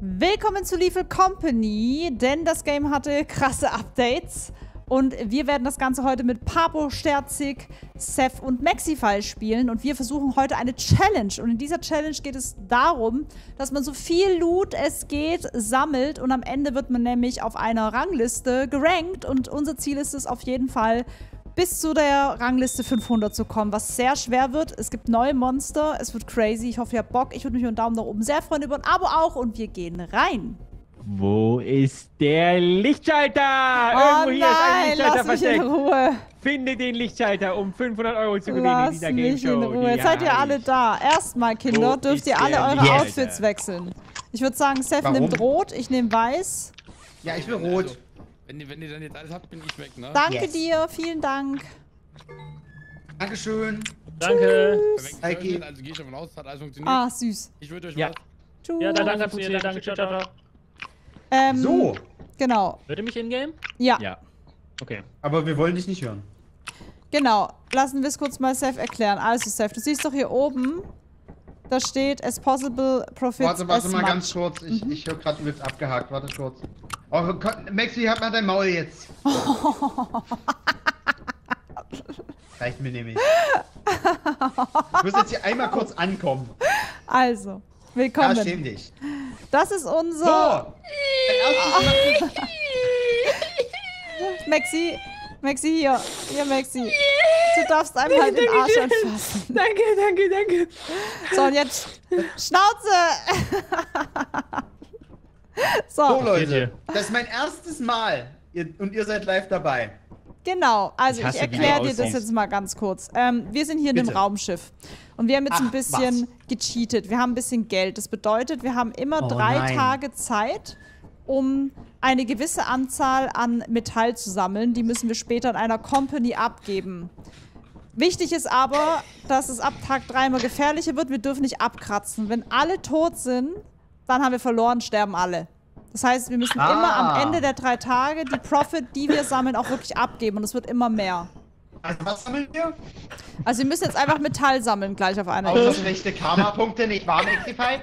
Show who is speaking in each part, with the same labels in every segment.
Speaker 1: Willkommen zu Lethal Company, denn das Game hatte krasse Updates. Und wir werden das Ganze heute mit Papo, Sterzig, Seth und Maxify spielen. Und wir versuchen heute eine Challenge. Und in dieser Challenge geht es darum, dass man so viel Loot es geht sammelt. Und am Ende wird man nämlich auf einer Rangliste gerankt. Und unser Ziel ist es auf jeden Fall, bis zu der Rangliste 500 zu kommen, was sehr schwer wird. Es gibt neue Monster, es wird crazy. Ich hoffe, ihr habt Bock. Ich würde mich über einen Daumen nach oben sehr freuen, über ein Abo auch. Und wir gehen rein.
Speaker 2: Wo ist der Lichtschalter?
Speaker 1: Oh
Speaker 2: Irgendwo hier
Speaker 1: nein,
Speaker 2: ist ein Lichtschalter
Speaker 1: lass mich in
Speaker 2: versteckt.
Speaker 1: Ruhe.
Speaker 2: Finde den Lichtschalter, um 500 Euro zu gewinnen in
Speaker 1: Lass
Speaker 2: dieser Game
Speaker 1: mich
Speaker 2: Show.
Speaker 1: in Ruhe. Jetzt seid ihr alle da. Erstmal, Kinder,
Speaker 2: Wo
Speaker 1: dürft ihr alle eure
Speaker 2: Lichtschalter?
Speaker 1: Outfits wechseln. Ich würde sagen, Seth
Speaker 3: Warum?
Speaker 1: nimmt rot, ich nehme weiß.
Speaker 3: Ja, ich will rot.
Speaker 4: Wenn, ihr- wenn ihr dann jetzt alles habt, bin ich weg, ne?
Speaker 1: Danke
Speaker 3: Yes.
Speaker 1: dir, vielen Dank.
Speaker 3: Dankeschön.
Speaker 5: Danke.
Speaker 3: Heiki.
Speaker 4: geöffnet, Also gehe ich davon aus, es hat alles funktioniert.
Speaker 1: Ah, süß.
Speaker 4: Ich würde euch
Speaker 2: Ja.
Speaker 4: was.
Speaker 1: Tschüss.
Speaker 5: Ja, dann danke funktioniert. Danke, ciao, ciao. ciao.
Speaker 1: Ähm,
Speaker 3: So,
Speaker 1: Genau.
Speaker 5: Hört ihr mich in-game?
Speaker 1: Ja,
Speaker 2: Ja.
Speaker 5: Okay.
Speaker 3: aber wir wollen dich nicht hören.
Speaker 1: genau. Lassen wir es kurz mal Seth erklären. Also, Seth, du siehst doch hier oben, da steht, as possible profits
Speaker 3: Warte, warte
Speaker 1: as
Speaker 3: mal
Speaker 1: much.
Speaker 3: ganz kurz. Ich, ich höre gerade übelst abgehakt. Warte kurz. Oh, Maxi, halt mal dein Maul jetzt. Reicht mir nämlich. Ich muss jetzt hier einmal kurz ankommen.
Speaker 1: Also,
Speaker 3: Ja,
Speaker 1: willkommen.
Speaker 3: schäm dich.
Speaker 1: das ist unser...
Speaker 3: So.
Speaker 1: Maxi, Maxi, hier. Hier, Maxi. Du darfst einmal halt den Arsch anfassen.
Speaker 5: Danke, danke, danke.
Speaker 1: So, und jetzt Schnauze!
Speaker 3: So,
Speaker 1: so.
Speaker 3: Leute. Das ist mein erstes Mal. Ihr, und ihr seid live dabei.
Speaker 1: genau. Also,
Speaker 2: Ich
Speaker 1: ich, erkläre dir das jetzt mal ganz kurz. Ähm, wir sind hier in einem
Speaker 3: Bitte.
Speaker 1: Raumschiff. Und wir haben jetzt ein
Speaker 3: Ach,
Speaker 1: bisschen gecheatet. Wir haben ein bisschen Geld. Das bedeutet, wir haben immer
Speaker 3: Oh,
Speaker 1: drei
Speaker 3: nein.
Speaker 1: Tage Zeit, um eine gewisse Anzahl an Metall zu sammeln. Die müssen wir später an einer Company abgeben. Wichtig ist aber, dass es ab Tag 3 immer gefährlicher wird. Wir dürfen nicht abkratzen. Wenn alle tot sind, dann haben wir verloren, sterben alle. Das heißt, wir müssen
Speaker 3: Ah.
Speaker 1: immer am Ende der drei Tage die Profit, die wir sammeln, auch wirklich abgeben. Und es wird immer mehr.
Speaker 3: Also, was sammeln wir?
Speaker 1: Also wir müssen jetzt einfach Metall sammeln gleich auf einer
Speaker 3: Außer
Speaker 1: Insel.
Speaker 3: schlechte Karma-Punkte, nicht wahr, Maxify?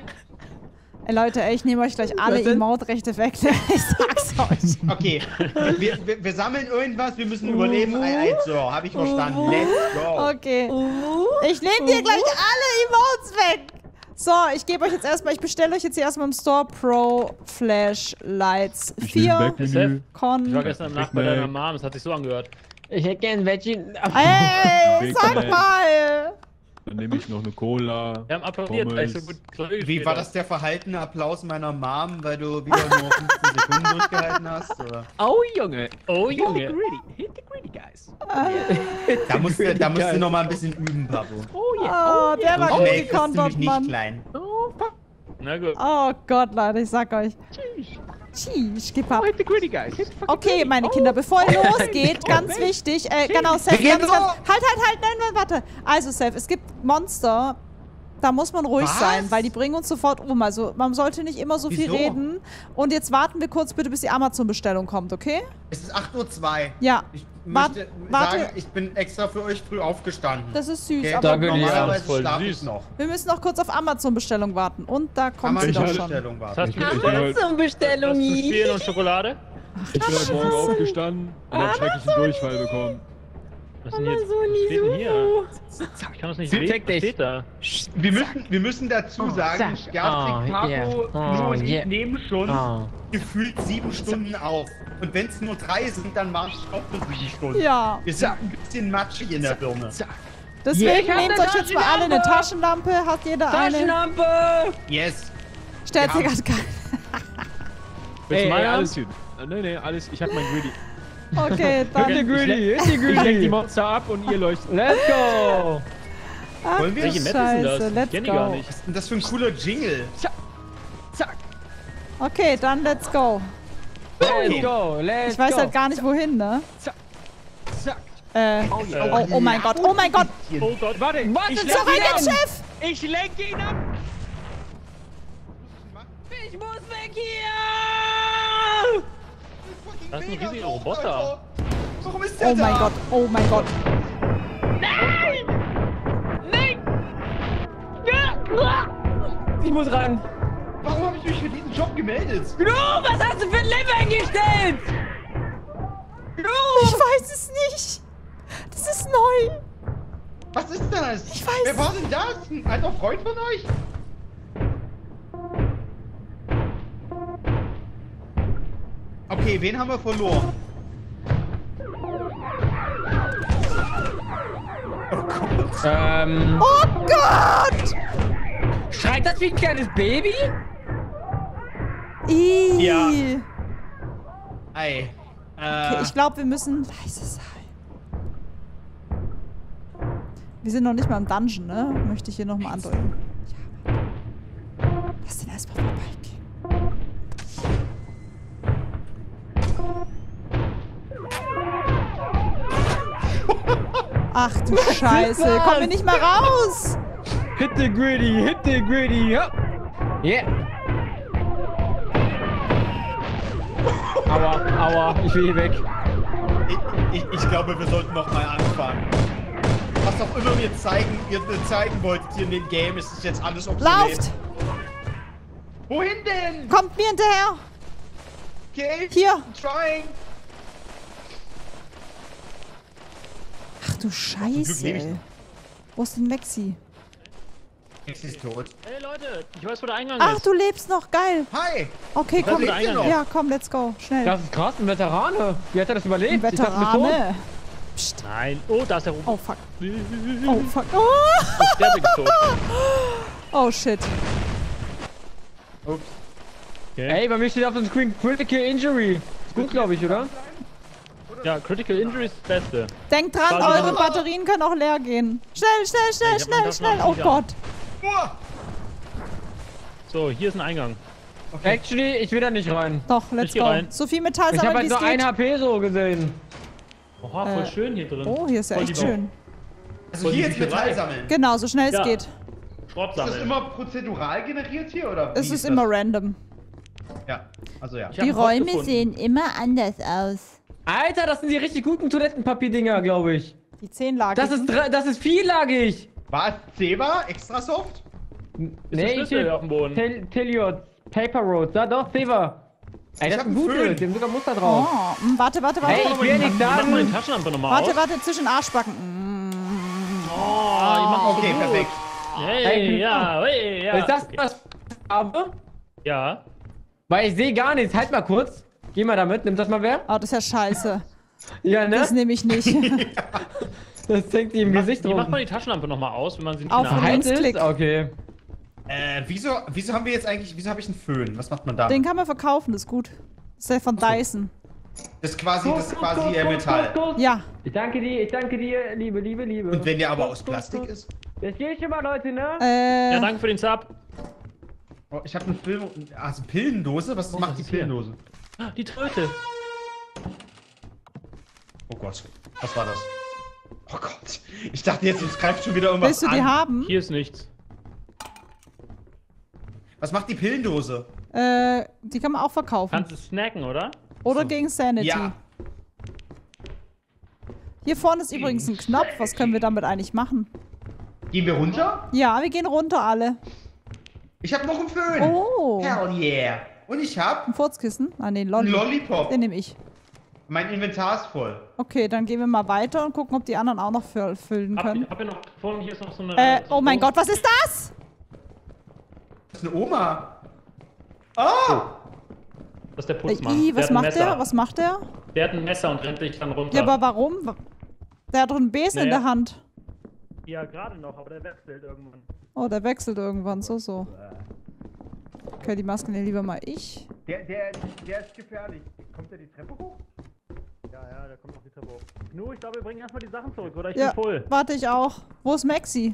Speaker 1: Ey Leute, ey, ich nehme euch gleich alle? Emote-Rechte weg. Ich sag's euch.
Speaker 3: Okay, wir, wir, wir sammeln irgendwas, wir müssen überleben. Ei, ei, so, hab ich verstanden. Let's go.
Speaker 1: Okay. Ich nehme dir gleich alle Emotes weg. So, ich gebe euch jetzt erstmal, ich bestelle euch jetzt hier erstmal im Store Pro Flashlights 4
Speaker 5: Seth,
Speaker 1: Con.
Speaker 5: ich war gestern Nacht bei deiner Mom, es hat sich so angehört. Ich hätte gern Veggie.
Speaker 1: Ey, sag mal.
Speaker 6: Dann nehme ich noch eine Cola.
Speaker 5: Wir haben applaudiert, weil ich so gut
Speaker 3: Wie war das der verhaltene Applaus meiner Mom, weil du wieder nur 15 Sekunden durchgehalten hast? Oder?
Speaker 2: Oh, Junge.
Speaker 5: Oh,
Speaker 2: Hit the
Speaker 5: Junge.
Speaker 2: greedy. Hit the greedy guys.
Speaker 3: Da musst du, da musst du noch mal ein bisschen üben, Papo.
Speaker 2: Oh, yeah.
Speaker 1: Oh, der war
Speaker 3: Oh,
Speaker 1: gut gekontert,
Speaker 3: nämlich nicht
Speaker 1: Mann.
Speaker 3: klein.
Speaker 2: Oh, fuck.
Speaker 5: Na gut.
Speaker 1: Oh Gott, Leute, ich sag euch.
Speaker 2: Sheesh.
Speaker 1: Tschüss, gib ab.
Speaker 2: Oh,
Speaker 1: Okay, meine
Speaker 2: Oh.
Speaker 1: Kinder, bevor ihr
Speaker 2: Oh,
Speaker 1: losgeht,
Speaker 2: oh,
Speaker 1: ganz wichtig, äh, genau, Seth,
Speaker 3: Wir
Speaker 1: ganz, ganz, halt, halt, halt, nein, nein, warte. Also, Seth, es gibt Monster, da muss man ruhig
Speaker 3: Was?
Speaker 1: sein, weil die bringen uns sofort um. Also, man sollte nicht immer so viel
Speaker 3: Wieso?
Speaker 1: reden. Und jetzt warten wir kurz bitte, bis die Amazon-Bestellung kommt, okay?
Speaker 3: Es ist 8.02 Uhr.
Speaker 1: Ja,
Speaker 3: Ich möchte
Speaker 1: warte.
Speaker 3: sagen, ich bin extra für euch früh aufgestanden.
Speaker 1: das ist süß,
Speaker 3: okay?
Speaker 1: aber
Speaker 5: Danke.
Speaker 3: Normalerweise
Speaker 5: Voll
Speaker 3: schlafe ich
Speaker 5: süß.
Speaker 3: noch.
Speaker 1: wir müssen noch kurz auf Amazon-Bestellung warten. Und da kommt sie doch schon.
Speaker 3: Amazon-Bestellung
Speaker 5: hast du
Speaker 6: Ich, ich,
Speaker 5: spielen und Schokolade?
Speaker 6: ich bin heute Morgen aufgestanden und hab schrecklichen Durchfall bekommen.
Speaker 5: Was ist jetzt? Was steht denn hier? Ich kann das nicht.
Speaker 2: Fick
Speaker 5: Was steht da?
Speaker 3: Wir müssen, wir müssen dazu sagen,
Speaker 2: sag.
Speaker 3: Gertrud,
Speaker 2: Oh,
Speaker 3: Papo,
Speaker 2: yeah.
Speaker 3: Lu
Speaker 2: Oh,
Speaker 3: und ich
Speaker 2: yeah.
Speaker 3: nehmen schon
Speaker 2: Oh.
Speaker 3: gefühlt sieben Stunden auf. Und wenn es nur drei sind, dann mache ich auch für sieben Stunden.
Speaker 1: Ja,
Speaker 3: Wir sind ein bisschen matschig in der Birne.
Speaker 1: deswegen
Speaker 2: Ich hab
Speaker 1: nehmt euch jetzt mal alle eine Taschenlampe. Hat jeder eine?
Speaker 2: Taschenlampe!
Speaker 3: Yes.
Speaker 1: Stellt sich gerade keine.
Speaker 5: Willst du
Speaker 6: Ey,
Speaker 5: meine
Speaker 6: ey, alles gut. Äh, Nee, nee, alles. Ich hab mein Greedy.
Speaker 1: Okay, dann.
Speaker 5: Greedy, hit the
Speaker 6: Ich lenk die. Monster ab und ihr leuchtet.
Speaker 5: Let's go!
Speaker 1: Ach,
Speaker 3: Wollen wir?
Speaker 5: Welche Map ist denn das?
Speaker 1: Scheiße, let's
Speaker 5: Ich kenn die gar nicht.
Speaker 3: Was ist denn das für ein cooler Jingle?
Speaker 2: Zack!
Speaker 1: Okay, dann let's go.
Speaker 2: Let's go! Let's
Speaker 1: Ich weiß
Speaker 2: go!
Speaker 1: halt gar nicht wohin, ne?
Speaker 2: Zack!
Speaker 1: Äh,
Speaker 3: Oh,
Speaker 1: oh, oh mein Gott, oh mein Gott.
Speaker 5: Oh Gott, warte!
Speaker 2: Warte,
Speaker 5: ich
Speaker 2: zurück
Speaker 1: ins
Speaker 5: ab!
Speaker 1: Schiff!
Speaker 5: Ich lenke ihn ab!
Speaker 2: Ich muss weg hier!
Speaker 5: Das ist ein riesiger Roboter.
Speaker 3: Warum ist der
Speaker 1: Oh mein
Speaker 3: da?
Speaker 1: Gott, oh mein Gott.
Speaker 2: Nein! Nein! Ja! Ich muss ran!
Speaker 3: warum habe ich mich für diesen Job gemeldet?
Speaker 2: Gnu, was hast du für ein Leben eingestellt?
Speaker 1: Ich weiß es nicht. Das ist neu.
Speaker 3: Was ist das?
Speaker 1: Ich weiß
Speaker 3: Wer war denn das? Ein alter Freund von euch? Okay, wen haben wir verloren?
Speaker 2: Ähm,
Speaker 1: Oh Gott!
Speaker 2: schreit das wie ein kleines Baby?
Speaker 1: Ih.
Speaker 3: Ja. Ei.
Speaker 1: Okay,
Speaker 3: Äh,
Speaker 1: ich glaube, wir müssen leise sein. Wir sind noch nicht mal im Dungeon, ne? Möchte ich hier nochmal andeuten. Ja, warte. Lass den erstmal vorbeigehen. Ach du Scheiße, kommen wir nicht mal raus!
Speaker 2: Hit the gritty, hit the gritty, ja. Yeah. Aua, aua, ich will hier weg.
Speaker 3: ich, ich, ich glaube, wir sollten noch mal anfangen. Was auch immer wir zeigen, ihr mir zeigen wolltet hier in dem Game, ist es jetzt alles obsolet.
Speaker 1: Lauft!
Speaker 3: Wohin denn?
Speaker 1: Kommt mir hinterher!
Speaker 3: Okay.
Speaker 1: Hier!
Speaker 3: Trying.
Speaker 1: Ach du Scheiße. Wo ist denn Lexi?
Speaker 3: Jetzt ist tot.
Speaker 5: Hey Leute, ich weiß, wo der Eingang
Speaker 1: Ach,
Speaker 5: ist.
Speaker 1: du lebst noch, geil.
Speaker 3: Hi.
Speaker 1: Okay, komm. Ja, komm, let's go. Schnell.
Speaker 2: Das ist krass, ein Veterane. Wie hat er das überlebt?
Speaker 1: Ein. Veterane. Psst.
Speaker 5: Nein. Oh, da ist der
Speaker 1: Oh,
Speaker 5: Robot.
Speaker 1: fuck. Oh, fuck. Oh,
Speaker 5: Der ist tot.
Speaker 1: oh shit.
Speaker 5: Okay.
Speaker 2: Ey, bei mir steht auf dem Screen Critical Injury. Ist gut, glaube ich, oder?
Speaker 5: Ja, Critical Injury ist das Beste.
Speaker 1: Denkt dran,
Speaker 5: Warte,
Speaker 1: eure. Batterien können auch leer gehen. Schnell, schnell, schnell,
Speaker 5: hab
Speaker 1: schnell, schnell. Oh. Gott.
Speaker 5: So, hier ist ein Eingang.
Speaker 2: Actually, ich will da nicht rein.
Speaker 1: Doch, let's
Speaker 5: Ich
Speaker 1: go.
Speaker 5: rein.
Speaker 1: So viel Metall
Speaker 2: Ich habe
Speaker 1: sammeln,
Speaker 2: halt
Speaker 1: es
Speaker 2: nur ein
Speaker 1: geht.
Speaker 2: HP so gesehen.
Speaker 5: Oha, voll
Speaker 1: Äh,
Speaker 5: schön hier drin.
Speaker 1: Oh, hier ist ja
Speaker 5: Voll
Speaker 1: echt schön.
Speaker 3: Also hier jetzt. Metall sammeln.
Speaker 1: Genau, so schnell es
Speaker 5: Ja.
Speaker 1: geht.
Speaker 5: Schrott
Speaker 3: Ist das
Speaker 5: sammeln.
Speaker 3: immer prozedural generiert hier oder?
Speaker 1: Es ist
Speaker 3: das?
Speaker 1: immer random.
Speaker 3: Ja, also ja.
Speaker 5: Ich einen Code gefunden.
Speaker 1: immer anders aus.
Speaker 2: Alter, das sind die richtig guten Toilettenpapierdinger, glaube ich.
Speaker 1: Die Zehnlage.
Speaker 2: Das ist, dre- das ist viellagig.
Speaker 3: War es Zeba? Extra soft?
Speaker 5: Ist der Schlüssel auf dem Boden.
Speaker 2: Tell, tell your Paper Road. Da doch, Seva. Ey, das ist ein gutes. Die haben sogar Muster drauf.
Speaker 1: Oh, mm, warte, warte, warte.
Speaker 2: Hey, ich will nichts
Speaker 5: Mach mal die
Speaker 2: sagen.
Speaker 5: Taschenlampe nochmal
Speaker 1: warte,
Speaker 5: aus.
Speaker 1: warte, zwischen Arschbacken. Mm.
Speaker 5: Oh, ich mach
Speaker 3: Okay, perfekt.
Speaker 5: Hey,
Speaker 2: Hey,
Speaker 5: ja, hey, ja.
Speaker 2: Ist das
Speaker 5: Okay.
Speaker 2: was ich habe?
Speaker 5: Ja.
Speaker 2: Weil ich sehe gar nichts. Halt mal kurz. Geh mal damit. Nimm das mal wer?
Speaker 1: Oh, das ist ja scheiße.
Speaker 2: Ja, ne?
Speaker 1: Das nehme ich nicht.
Speaker 2: Das hängt die im Gesicht
Speaker 5: Wie macht
Speaker 2: rum.
Speaker 5: man die Taschenlampe nochmal aus, wenn man sie nicht
Speaker 1: Auf Linksklick.
Speaker 2: Okay.
Speaker 3: Äh, wieso, wieso haben wir jetzt eigentlich, wieso habe ich einen Föhn? Was macht man da?
Speaker 1: Den kann man verkaufen, das ist gut. Das ist ja von Dyson.
Speaker 3: Das ist quasi, das ist quasi äh, Metall.
Speaker 1: Ja.
Speaker 2: Ich danke dir, ich danke dir, Liebe, Liebe, Liebe.
Speaker 3: Und wenn der aber aus Plastik ist?
Speaker 2: Jetzt gehe ich schon mal, Leute, ne?
Speaker 1: Äh,
Speaker 5: Ja, danke für den Sub.
Speaker 3: Oh, ich habe einen Film, also Pillendose? Was macht
Speaker 5: was
Speaker 3: die? Pillendose?
Speaker 5: Die Tröte.
Speaker 3: Oh Gott, was war das? Oh Gott, ich dachte jetzt, es greift schon wieder irgendwas
Speaker 1: willst du die
Speaker 3: an.
Speaker 1: haben?
Speaker 5: Hier ist nichts.
Speaker 3: Was macht die Pillendose?
Speaker 1: Äh, die kann man auch verkaufen.
Speaker 5: Kannst du snacken, oder?
Speaker 1: Oder gegen Sanity.
Speaker 3: Ja.
Speaker 1: Hier vorne ist übrigens ein Knopf. Was können wir damit eigentlich machen?
Speaker 3: Gehen wir runter?
Speaker 1: Ja, wir gehen runter alle.
Speaker 3: Ich habe noch einen Föhn.
Speaker 1: Oh.
Speaker 3: Hell yeah. Und ich habe
Speaker 1: Ein Furzkissen? Ah, nee, Lolli.
Speaker 3: Lollipop.
Speaker 1: Den nehme ich.
Speaker 3: Mein Inventar ist voll.
Speaker 1: Okay, dann gehen wir mal weiter und gucken, ob die anderen auch noch fü- füllen
Speaker 5: Hab,
Speaker 1: können.
Speaker 5: hab hier noch gefunden, hier ist noch so eine.
Speaker 1: Äh,
Speaker 5: so
Speaker 1: oh mein Gott, was ist das?
Speaker 3: Das ist eine Oma. Oh!
Speaker 5: Das ist der
Speaker 1: Äh,
Speaker 5: Putzmann.
Speaker 1: I,
Speaker 5: der
Speaker 1: was
Speaker 5: ein
Speaker 1: macht der? Was macht der?
Speaker 5: Der hat ein Messer und rennt dich dann runter.
Speaker 1: Ja, aber warum? Der hat doch einen Besen in
Speaker 5: Naja.
Speaker 1: der Hand.
Speaker 5: Ja, gerade noch, aber der wechselt irgendwann.
Speaker 1: Oh, der wechselt irgendwann. So, so. Okay, die Maske nehme lieber mal ich.
Speaker 3: Der, der, der ist gefährlich. Kommt der die Treppe hoch?
Speaker 5: Ja, ja, der kommt auf die Treppe hoch. Nu, ich glaube, wir bringen erstmal die Sachen zurück, oder? Ich
Speaker 1: Ja,
Speaker 5: bin voll.
Speaker 1: warte ich auch. Wo ist Maxi?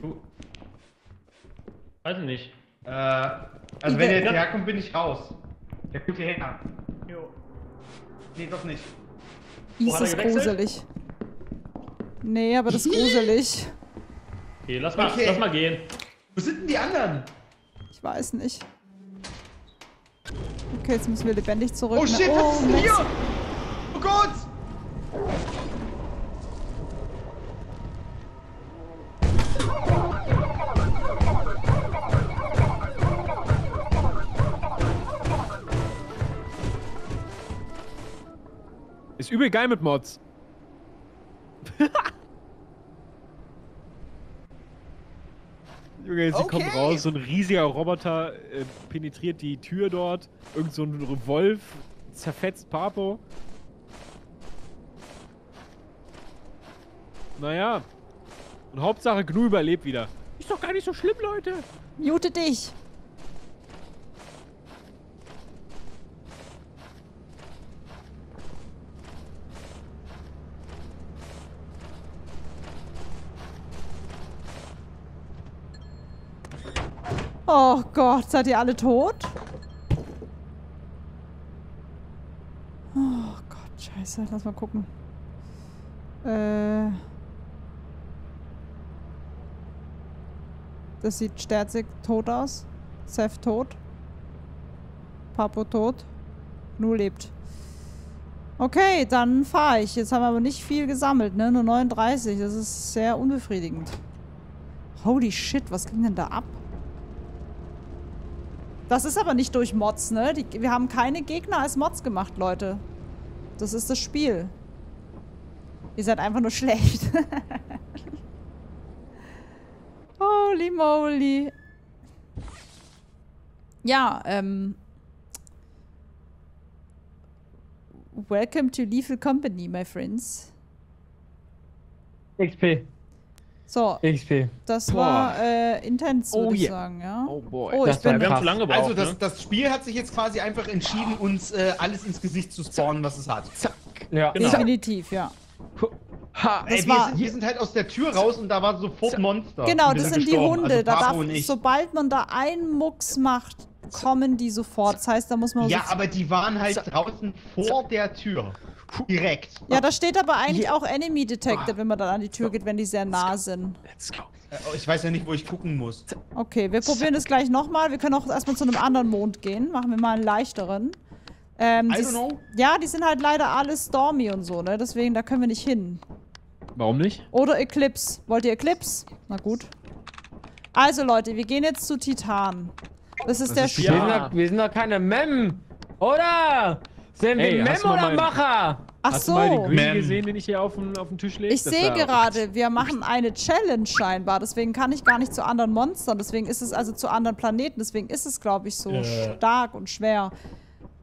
Speaker 5: Weiß ich nicht.
Speaker 3: Äh, also
Speaker 1: Ich
Speaker 3: wenn jetzt herkommt, bin ich raus. Der kommt hierher.
Speaker 5: Jo.
Speaker 3: Nee, doch nicht.
Speaker 1: Ist das gruselig. Nee, aber das ist gruselig.
Speaker 5: Okay, lass mal,
Speaker 3: Okay.
Speaker 5: lass mal gehen.
Speaker 3: Wo sind denn die anderen?
Speaker 1: Ich weiß nicht. Okay, jetzt müssen wir lebendig zurück.
Speaker 3: Oh shit, oh, was ist denn hier? Oh Gott!
Speaker 6: Ist übel geil mit Mods. Junge, sie
Speaker 3: Okay.
Speaker 6: kommt raus, so ein riesiger Roboter äh, penetriert die Tür dort. Irgend so ein Wolf zerfetzt Papo. Naja. Und Hauptsache Gnu überlebt wieder. Ist doch gar nicht so schlimm, Leute.
Speaker 1: Mute dich. Oh Gott, seid ihr alle tot? Oh Gott, scheiße. Lass mal gucken. Äh... Das sieht sterzig tot aus. Seth tot. Papo tot. Nu lebt. Okay, dann fahre ich. Jetzt haben wir aber nicht viel gesammelt, ne? Nur 39. Das ist sehr unbefriedigend. Holy shit, was ging denn da ab? Das ist aber nicht durch Mods, ne? Die, wir haben keine Gegner als Mods gemacht, Leute. Das ist das Spiel. Ihr seid einfach nur schlecht. Holy moly. Ja, ähm. Welcome to Lethal Company, my friends.
Speaker 2: XP.
Speaker 1: So,
Speaker 2: XP.
Speaker 1: das
Speaker 6: Boah.
Speaker 1: war äh, intens, würde
Speaker 6: Oh
Speaker 1: ich
Speaker 6: yeah.
Speaker 1: sagen, ja.
Speaker 6: Oh boy.
Speaker 1: Oh, ich
Speaker 2: Das war
Speaker 1: bin.
Speaker 7: Wir haben zu lange gebraucht,
Speaker 3: Also das,
Speaker 7: ne?
Speaker 3: das Spiel hat sich jetzt quasi einfach entschieden, uns äh, alles ins Gesicht zu spawnen, was es hat.
Speaker 2: Ja.
Speaker 7: Genau.
Speaker 1: Definitiv, ja.
Speaker 2: Ha,
Speaker 3: Ey, wir,
Speaker 1: war-
Speaker 3: sind, wir sind halt aus der Tür raus und da war sofort Monster.
Speaker 1: Genau, das sind die
Speaker 3: gestorben.
Speaker 1: Hunde.
Speaker 3: Also
Speaker 1: da darf, sobald man da einen Mucks macht, kommen die sofort. Das heißt, da muss man.
Speaker 3: Ja,
Speaker 1: so
Speaker 3: aber die waren halt draußen vor der Tür. Direkt.
Speaker 1: ja, da steht aber eigentlich auch Enemy Detected, wenn man dann an die Tür geht, wenn die sehr nah sind.
Speaker 6: Let's go.
Speaker 3: Äh, Ich weiß ja nicht, wo ich gucken muss.
Speaker 1: Okay, wir probieren es gleich nochmal. Wir können auch erstmal zu einem anderen Mond gehen. Machen wir mal einen leichteren. Ähm,
Speaker 3: I don't know.
Speaker 1: Ja, die sind halt leider alle Stormy und so, ne? Deswegen, da können wir nicht hin.
Speaker 6: Warum nicht?
Speaker 1: Oder Eclipse. Wollt ihr Eclipse? Na gut. Also, Leute, wir gehen jetzt zu Titan. Das ist der
Speaker 6: ist
Speaker 2: Wir, sind
Speaker 1: Stern.
Speaker 6: Ja.
Speaker 2: doch, wir sind doch keine Mem. Oder? Wir
Speaker 6: Ey,
Speaker 2: Mem
Speaker 6: hast du mal
Speaker 2: oder Macher?
Speaker 1: Ach
Speaker 6: Hast du mal die
Speaker 1: so.
Speaker 6: Grüße
Speaker 3: Ma'am.
Speaker 6: gesehen, den ich hier auf den, auf den Tisch lege?
Speaker 1: Ich sehe gerade, wir machen eine Challenge scheinbar. Deswegen kann ich gar nicht zu anderen Monstern. Deswegen ist es also zu anderen Planeten. Deswegen ist es, glaube ich, so
Speaker 3: Äh.
Speaker 1: stark und schwer.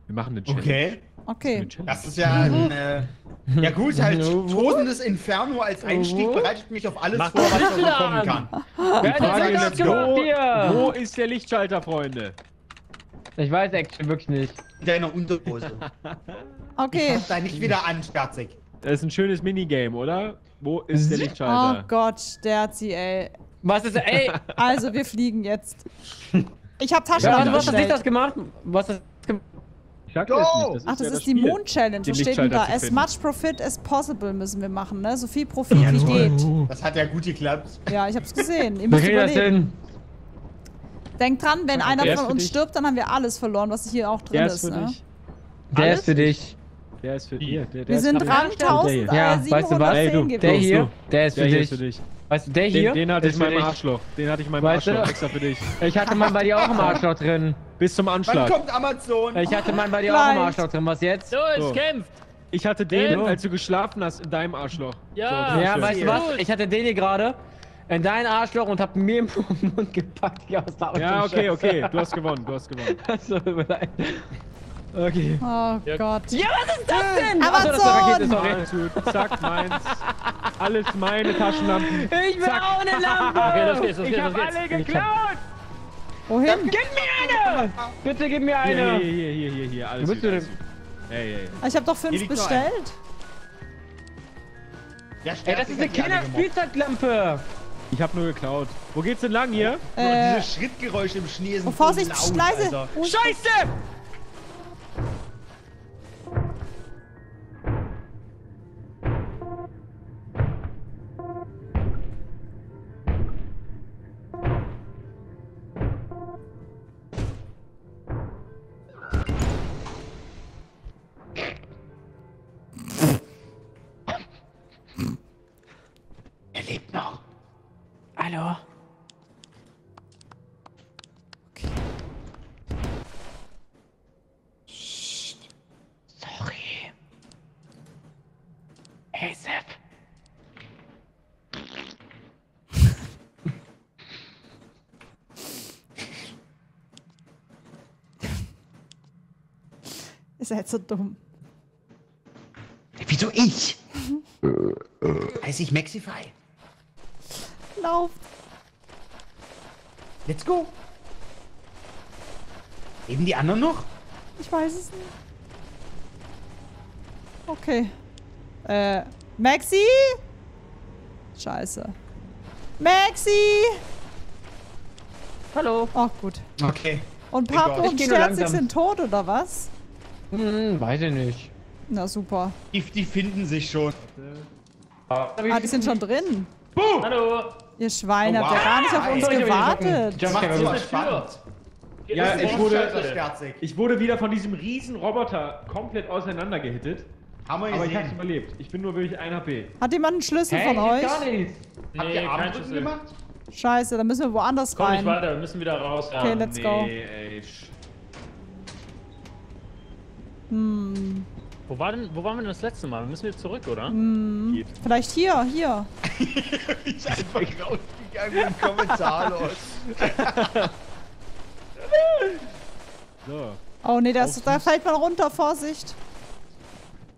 Speaker 6: Wir machen eine Challenge.
Speaker 3: Okay.
Speaker 1: Okay.
Speaker 3: Das ist ja ein. Äh, ja, gut, halt. Tosendes Inferno als Einstieg bereitet mich auf alles
Speaker 7: Mach
Speaker 3: vor, was da so kommen kann.
Speaker 2: Wer hat das gemacht
Speaker 6: wo,
Speaker 2: hier?
Speaker 6: wo ist der Lichtschalter, Freunde?
Speaker 2: Ich weiß Action wirklich nicht.
Speaker 3: In deiner Unterhose.
Speaker 1: Okay.
Speaker 3: Da nicht wieder an, Scherzig.
Speaker 6: Das ist ein schönes Minigame, oder? Wo ist der
Speaker 1: Oh
Speaker 6: Lichtschalter?
Speaker 1: Gott, der hat sie, ey.
Speaker 2: Was ist, ey,
Speaker 1: Also, wir fliegen jetzt. Ich habe
Speaker 2: ja,
Speaker 1: Taschenlampen
Speaker 2: was hat sich das gemacht? Was ist das gemacht?
Speaker 6: Ich sag das nicht. Das
Speaker 1: Ach, das
Speaker 6: ja
Speaker 1: ist die
Speaker 6: Spiel.
Speaker 1: Mond-Challenge.
Speaker 6: Den
Speaker 1: Was steht denn da? As much profit as possible müssen wir machen, ne? So viel Profit wie geht.
Speaker 3: Das hat ja gut geklappt.
Speaker 1: Ja, ich hab's gesehen. Ihr müsst
Speaker 2: kriegen
Speaker 1: Denkt dran, wenn einer von uns
Speaker 6: dich.
Speaker 1: stirbt, dann haben wir alles verloren, was hier auch drin
Speaker 6: Der
Speaker 1: ist.
Speaker 6: ist für
Speaker 1: ne?
Speaker 6: dich.
Speaker 2: Der
Speaker 6: Alles?
Speaker 2: ist für dich.
Speaker 6: Der ist für der
Speaker 1: Wir sind dran,
Speaker 6: dich.
Speaker 1: 1000,
Speaker 2: Ja, weißt du was?
Speaker 6: Ey,
Speaker 1: 710
Speaker 6: du,
Speaker 2: Der
Speaker 1: es.
Speaker 2: hier, der ist für
Speaker 6: Der hier
Speaker 2: dich.
Speaker 6: ist für dich.
Speaker 2: Weißt du, der hier
Speaker 6: Den, den hatte ich
Speaker 2: ist
Speaker 6: in meinem
Speaker 2: dich.
Speaker 6: Arschloch. Den hatte ich in meinem
Speaker 2: Weißt du-
Speaker 6: Arschloch. Extra für dich.
Speaker 2: Ich hatte meinen bei dir auch im Arschloch drin.
Speaker 6: Bis zum
Speaker 3: Wann
Speaker 6: Anschlag.
Speaker 3: kommt Amazon?
Speaker 2: Ich hatte meinen bei dir auch im. Arschloch drin. Was jetzt?
Speaker 7: Los,
Speaker 6: So.
Speaker 7: kämpft!
Speaker 6: Ich hatte den,
Speaker 7: Ja.
Speaker 6: als du geschlafen hast, in deinem Arschloch.
Speaker 7: Ja.
Speaker 6: So,
Speaker 2: Ja, weißt du was? Ich hatte den hier gerade in dein Arschloch und hab mir im Mund gepackt. Ja, aus der
Speaker 6: Ja, okay, okay. Du hast gewonnen. Du hast gewonnen.
Speaker 2: So, tut mir leid. Okay.
Speaker 1: Oh
Speaker 7: Ja.
Speaker 1: Gott.
Speaker 2: Ja, was ist das denn? Ach so, das ist eine
Speaker 1: Amazon!
Speaker 2: Rakete, sorry.
Speaker 6: Alles gut. Zack, meins. Alles meine Taschenlampen.
Speaker 2: Ich will
Speaker 6: Zack.
Speaker 2: auch eine Lampe!
Speaker 7: Okay, los geht's, los
Speaker 2: ich
Speaker 7: geht's,
Speaker 2: hab
Speaker 7: geht's.
Speaker 2: alle geklaut!
Speaker 1: Wohin?
Speaker 2: Gib mir eine! Bitte gib mir eine!
Speaker 6: hier, hier, hier, hier, hier. Alles gut, gut. Hey, hey.
Speaker 1: Ich habe doch fünf bestellt.
Speaker 3: Ja,
Speaker 2: Ey, das ist eine Kinderspielzeuglampe!
Speaker 6: Ich hab nur geklaut. Wo geht's denn lang hier?
Speaker 1: Äh,
Speaker 3: Diese Schrittgeräusche im Schnee sind
Speaker 1: oh, Vorsicht,
Speaker 3: so laut,
Speaker 1: leise.
Speaker 3: Alter.
Speaker 2: Scheiße!
Speaker 1: Ist jetzt so dumm?
Speaker 3: Wieso ich? Heiß ich Maxify?
Speaker 1: Lauf.
Speaker 3: Let's go. Eben die anderen noch?
Speaker 1: Ich weiß es nicht. Okay. Äh, Maxi? Scheiße. Maxi!
Speaker 2: Hallo.
Speaker 1: Ach gut.
Speaker 3: Okay.
Speaker 1: Und. Pablo und Sterzig sind tot, oder was?
Speaker 2: Hm, weiß ich nicht.
Speaker 1: Na super.
Speaker 3: Die, die finden sich schon.
Speaker 1: Ah, die sind schon drin.
Speaker 4: Hallo.
Speaker 1: Ihr Schweine,
Speaker 3: Oh,
Speaker 1: habt ihr
Speaker 3: wow.
Speaker 1: gar nicht auf uns
Speaker 2: ich
Speaker 1: gewartet.
Speaker 2: Scare
Speaker 3: mal
Speaker 2: gemacht.
Speaker 3: spannend.
Speaker 6: Ja, ich
Speaker 3: ist
Speaker 6: wurde, ich wurde wieder von diesem riesen Roboter komplett auseinander gehittet.
Speaker 3: Haben wir
Speaker 6: Aber ich hab's
Speaker 3: gesehen.
Speaker 6: überlebt. Ich bin nur wirklich 1 HP.
Speaker 1: Hat jemand einen Schlüssel
Speaker 2: Hey,
Speaker 1: von euch?
Speaker 2: gar nichts.
Speaker 3: Habt
Speaker 4: Nee,
Speaker 3: ihr
Speaker 4: Schlüssel.
Speaker 3: gemacht?
Speaker 1: Scheiße, dann müssen wir woanders
Speaker 4: Komm nicht
Speaker 1: rein.
Speaker 4: weiter, wir müssen wieder raus.
Speaker 1: Okay,
Speaker 4: Ja.
Speaker 1: let's go.
Speaker 6: Nee, ey.
Speaker 1: Hm,
Speaker 7: Wo, war denn, wo waren wir denn das letzte Mal? Wir müssen wieder zurück, oder?
Speaker 1: hm.
Speaker 6: Geht.
Speaker 1: Vielleicht hier, hier.
Speaker 3: Ich einfach rausgegangen im Kommentar los.
Speaker 6: So.
Speaker 1: Oh nee, das, da fällt man runter, Vorsicht.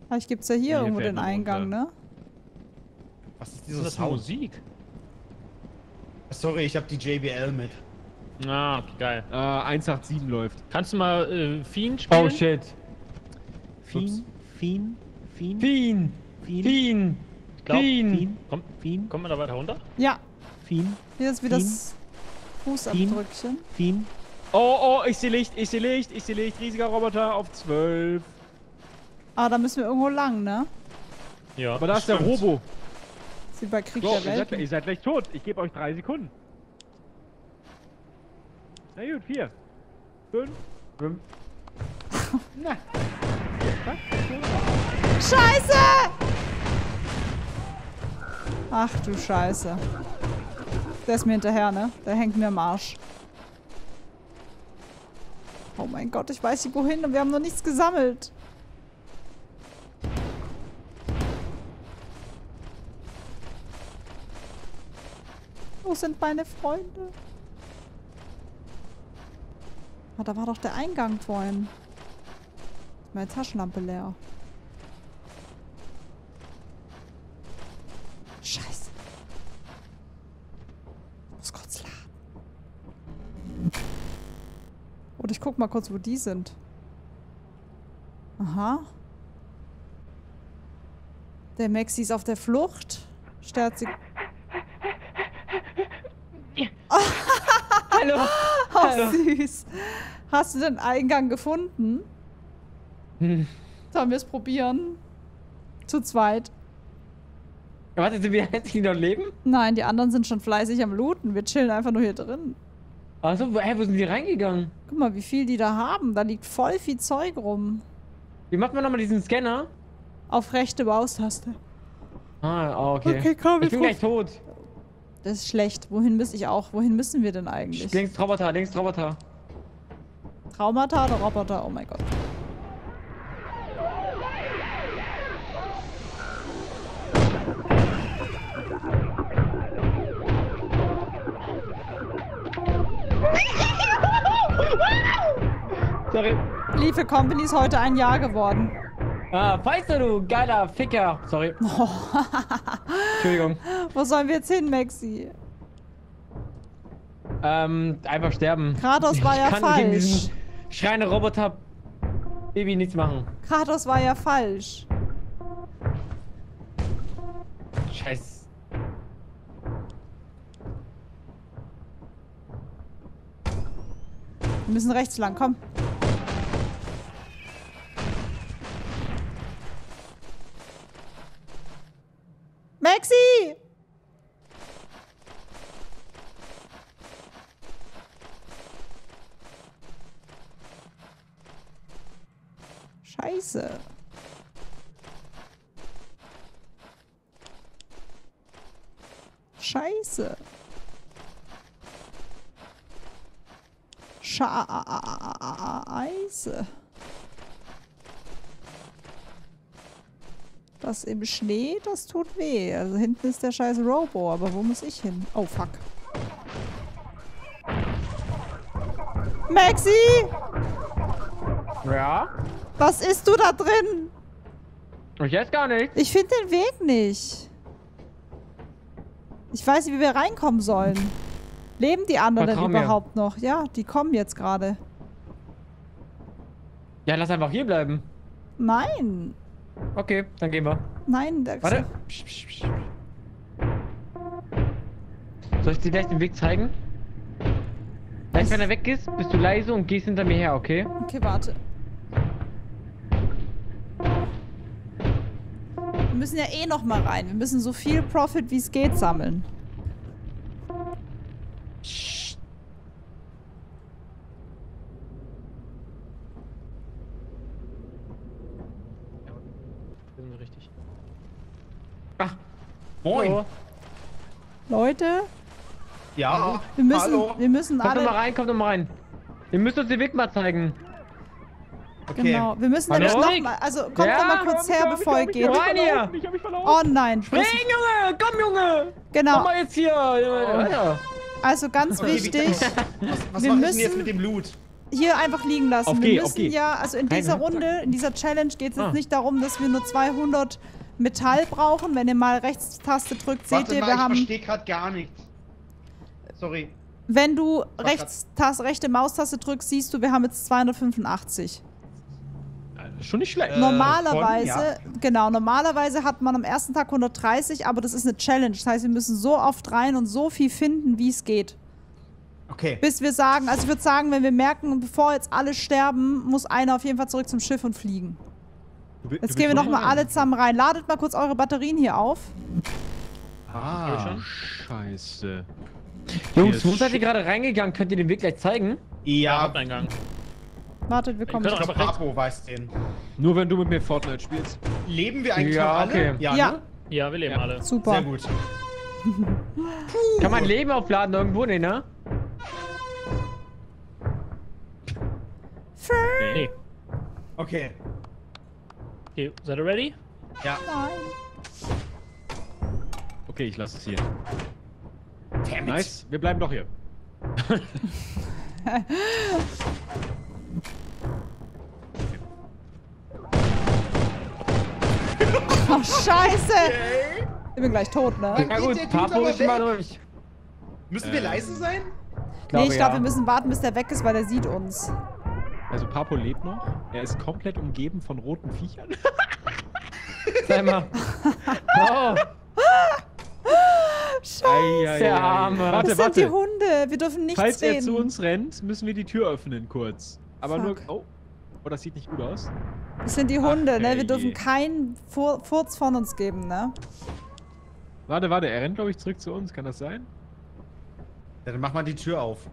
Speaker 1: Vielleicht gibt's ja hier
Speaker 6: Hier
Speaker 1: irgendwo den Eingang,
Speaker 6: runter.
Speaker 1: ne?
Speaker 3: Was ist dieses
Speaker 7: das? Musik?
Speaker 3: Sorry, ich hab die JBL mit.
Speaker 7: Ah, okay, geil.
Speaker 6: Äh, 187 läuft.
Speaker 7: Kannst du mal äh, Fiend spielen?
Speaker 2: Oh shit.
Speaker 7: Fiend? Fiend? Fiend?
Speaker 2: Fiend.
Speaker 7: Fiend?
Speaker 2: Fiend.
Speaker 7: Ich glaub,
Speaker 2: Fiend.
Speaker 7: Fiend. Kommt, Fiend? Kommt man da weiter runter?
Speaker 1: Ja,
Speaker 7: Fiend?
Speaker 1: hier ist wieder das Fußabdrückchen.
Speaker 7: Fiend?
Speaker 6: Oh, oh, ich sehe Licht, ich sehe Licht, ich sehe Licht. Riesiger Roboter auf 12.
Speaker 1: Ah, da müssen wir irgendwo lang, ne?
Speaker 7: Ja.
Speaker 6: Aber da ist der
Speaker 3: Stimmt.
Speaker 6: Robo.
Speaker 1: Das ist wie bei Krieg
Speaker 6: So, ihr
Speaker 1: der
Speaker 6: seid,
Speaker 1: Welt.
Speaker 6: ihr seid gleich tot. Ich gebe euch drei Sekunden. Na gut, vier. Fünf.
Speaker 1: Scheiße! Ach du Scheiße. Der ist mir hinterher, ne? Der hängt mir am Arsch. Oh mein Gott, ich weiß nicht wohin und wir haben noch nichts gesammelt. Wo sind meine Freunde? Ah, da war doch der Eingang vorhin. Meine Taschenlampe leer. Scheiße. Muss kurz laden. Oder ich guck mal kurz, wo die sind. Aha. Der Maxi ist auf der Flucht. Sterzt sie.
Speaker 2: Hallo.
Speaker 1: Oh, süß. Hast du den Eingang gefunden?
Speaker 2: Hm.
Speaker 1: Sollen wir es probieren? Zu zweit.
Speaker 2: Warte, sind wir die einzigen, die noch leben?
Speaker 1: Nein, die anderen sind schon fleißig am Looten. Wir chillen einfach nur hier drin.
Speaker 2: Achso, wo, hä, wo sind die reingegangen?
Speaker 1: Guck mal, wie viel die da haben. Da liegt voll viel Zeug rum.
Speaker 2: Wie macht man nochmal diesen Scanner?
Speaker 1: Auf rechte Maustaste.
Speaker 2: Ah, oh, okay.
Speaker 1: Okay, komm,
Speaker 2: ich bin gleich tot.
Speaker 1: Das ist schlecht. Wohin müsste ich auch? Wohin müssen wir denn eigentlich?
Speaker 2: Links Roboter, links Roboter.
Speaker 1: Traumata oder Roboter? Oh mein Gott.
Speaker 2: Sorry.
Speaker 1: Liefe Company ist heute ein Jahr geworden.
Speaker 2: Ah, Pfeister, du geiler Ficker. Sorry. Entschuldigung.
Speaker 1: Wo sollen wir jetzt hin, Maxi?
Speaker 2: Ähm, einfach sterben.
Speaker 1: Kratos war
Speaker 2: Ich
Speaker 1: ja
Speaker 2: kann gegen
Speaker 1: falsch.
Speaker 2: diesen schreiende Roboter Baby nichts machen.
Speaker 1: Kratos war ja falsch.
Speaker 2: Scheiß.
Speaker 1: Wir müssen rechts lang, komm. Maxi! Scheiße. Scheiße. Scheiße. Das im Schnee, das tut weh. Also hinten ist der scheiß Robo, aber wo muss ich hin? Oh, fuck. Maxi!
Speaker 2: Ja?
Speaker 1: Was ist du da drin?
Speaker 2: Ich esse gar nicht.
Speaker 1: Ich finde den Weg nicht. Ich weiß nicht, wie wir reinkommen sollen. Leben die anderen denn
Speaker 2: mir.
Speaker 1: überhaupt noch? Ja, die kommen jetzt gerade.
Speaker 2: Ja, lass einfach hier bleiben.
Speaker 1: Nein.
Speaker 2: Okay, dann gehen wir.
Speaker 1: Nein, der
Speaker 2: Warte. Psch, psch, psch. Soll ich dir gleich den Weg zeigen? Gleich, wenn er weg ist, bist du leise und gehst hinter mir her, okay?
Speaker 1: Okay, warte. Wir müssen ja eh noch mal rein. Wir müssen so viel Profit wie es geht sammeln.
Speaker 3: Moin.
Speaker 7: Hallo.
Speaker 1: Leute,
Speaker 3: Ja.
Speaker 1: wir müssen,
Speaker 3: Hallo.
Speaker 1: wir müssen
Speaker 2: Kommt doch mal
Speaker 1: alle.
Speaker 2: rein, kommt doch mal rein. Ihr müsst uns den Weg mal zeigen.
Speaker 3: Okay.
Speaker 1: Genau, wir müssen nämlich noch mal. Also kommt
Speaker 2: Ja,
Speaker 1: doch mal kurz her, bevor ihr geht.
Speaker 2: Rein hier!
Speaker 6: Ich.
Speaker 1: Oh nein.
Speaker 2: Spring, Junge! Komm, Junge! Komm
Speaker 1: Genau.
Speaker 2: mal jetzt hier! Alter.
Speaker 1: Also ganz
Speaker 3: Okay,
Speaker 1: wichtig,
Speaker 3: Was, was
Speaker 1: Wir
Speaker 3: ich denn jetzt
Speaker 1: müssen-
Speaker 3: mit dem Loot?
Speaker 1: hier einfach liegen lassen.
Speaker 6: Auf
Speaker 1: wir
Speaker 6: G, auf
Speaker 1: müssen ja, also in dieser. Runde, in dieser Challenge geht es jetzt
Speaker 2: Ah.
Speaker 1: nicht darum, dass wir nur 200 Metall brauchen. Wenn ihr mal Rechtstaste drückt, seht
Speaker 3: Warte
Speaker 1: ihr,
Speaker 3: mal,
Speaker 1: wir
Speaker 3: ich
Speaker 1: haben,
Speaker 3: verstehe gerade gar nichts. Sorry.
Speaker 1: wenn du Rechtstaste, rechte Maustaste drückst, siehst du, wir haben jetzt 285.
Speaker 6: Schon nicht schlecht.
Speaker 3: Äh,
Speaker 1: Normalerweise,
Speaker 3: von, ja.
Speaker 1: genau, normalerweise hat man am ersten Tag 130, aber das ist eine Challenge. Das heißt, wir müssen so oft rein und so viel finden, wie es geht.
Speaker 3: Okay.
Speaker 1: Bis wir sagen, also ich würde sagen, wenn wir merken, bevor jetzt alle sterben, muss einer auf jeden Fall zurück zum Schiff und fliegen.
Speaker 6: Du
Speaker 1: Jetzt gehen wir nochmal alle zusammen rein. Ladet mal kurz eure Batterien hier auf.
Speaker 3: Ah.
Speaker 6: Scheiße.
Speaker 2: Jungs, wo seid ihr gerade reingegangen? Könnt ihr den Weg gleich zeigen?
Speaker 3: Ja,
Speaker 7: Haupteingang.
Speaker 1: Wartet, wir kommen.
Speaker 7: könnt
Speaker 3: ich glaube, Papo weiß den.
Speaker 6: Nur wenn du mit mir Fortnite spielst.
Speaker 3: Leben wir eigentlich
Speaker 2: Ja,
Speaker 3: noch alle?
Speaker 2: okay.
Speaker 3: Ja,
Speaker 1: Ja.
Speaker 3: Ne?
Speaker 7: Ja, wir leben
Speaker 6: Ja.
Speaker 7: alle.
Speaker 1: Super.
Speaker 3: Sehr gut.
Speaker 2: Kann man Leben aufladen irgendwo? Nee, ne?
Speaker 7: Nee.
Speaker 3: Okay.
Speaker 7: Okay, seid ihr ready?
Speaker 3: Ja.
Speaker 1: Nein.
Speaker 6: Okay, ich lasse es hier.
Speaker 3: Damn it.
Speaker 6: Nice, wir bleiben doch hier.
Speaker 1: Oh, scheiße. Ich bin gleich tot, ne?
Speaker 2: Na gut, Papo ist schon mal durch.
Speaker 3: Müssen wir
Speaker 6: Äh.
Speaker 3: leise sein?
Speaker 1: nee, ich glaube,
Speaker 2: ja.
Speaker 1: wir müssen warten, bis der weg ist, weil er sieht uns.
Speaker 6: Also Papo lebt noch. Er ist komplett umgeben von roten Viechern.
Speaker 2: Sag mal. Oh,
Speaker 1: Scheiße.
Speaker 2: Der Arme.
Speaker 6: Warte,
Speaker 1: das sind die
Speaker 6: warte.
Speaker 1: Hunde. Wir dürfen nichts
Speaker 6: Falls
Speaker 1: reden.
Speaker 6: er zu uns rennt, müssen wir die Tür öffnen kurz. Aber
Speaker 1: Fuck.
Speaker 6: nur... Oh. Oh, das sieht nicht gut aus.
Speaker 1: Das sind die Hunde, ne? Wir dürfen keinen Fur Furz von uns geben, ne?
Speaker 6: Warte, warte, er rennt, glaube ich, zurück zu uns. Kann das sein?
Speaker 3: Ja, dann mach mal die Tür auf.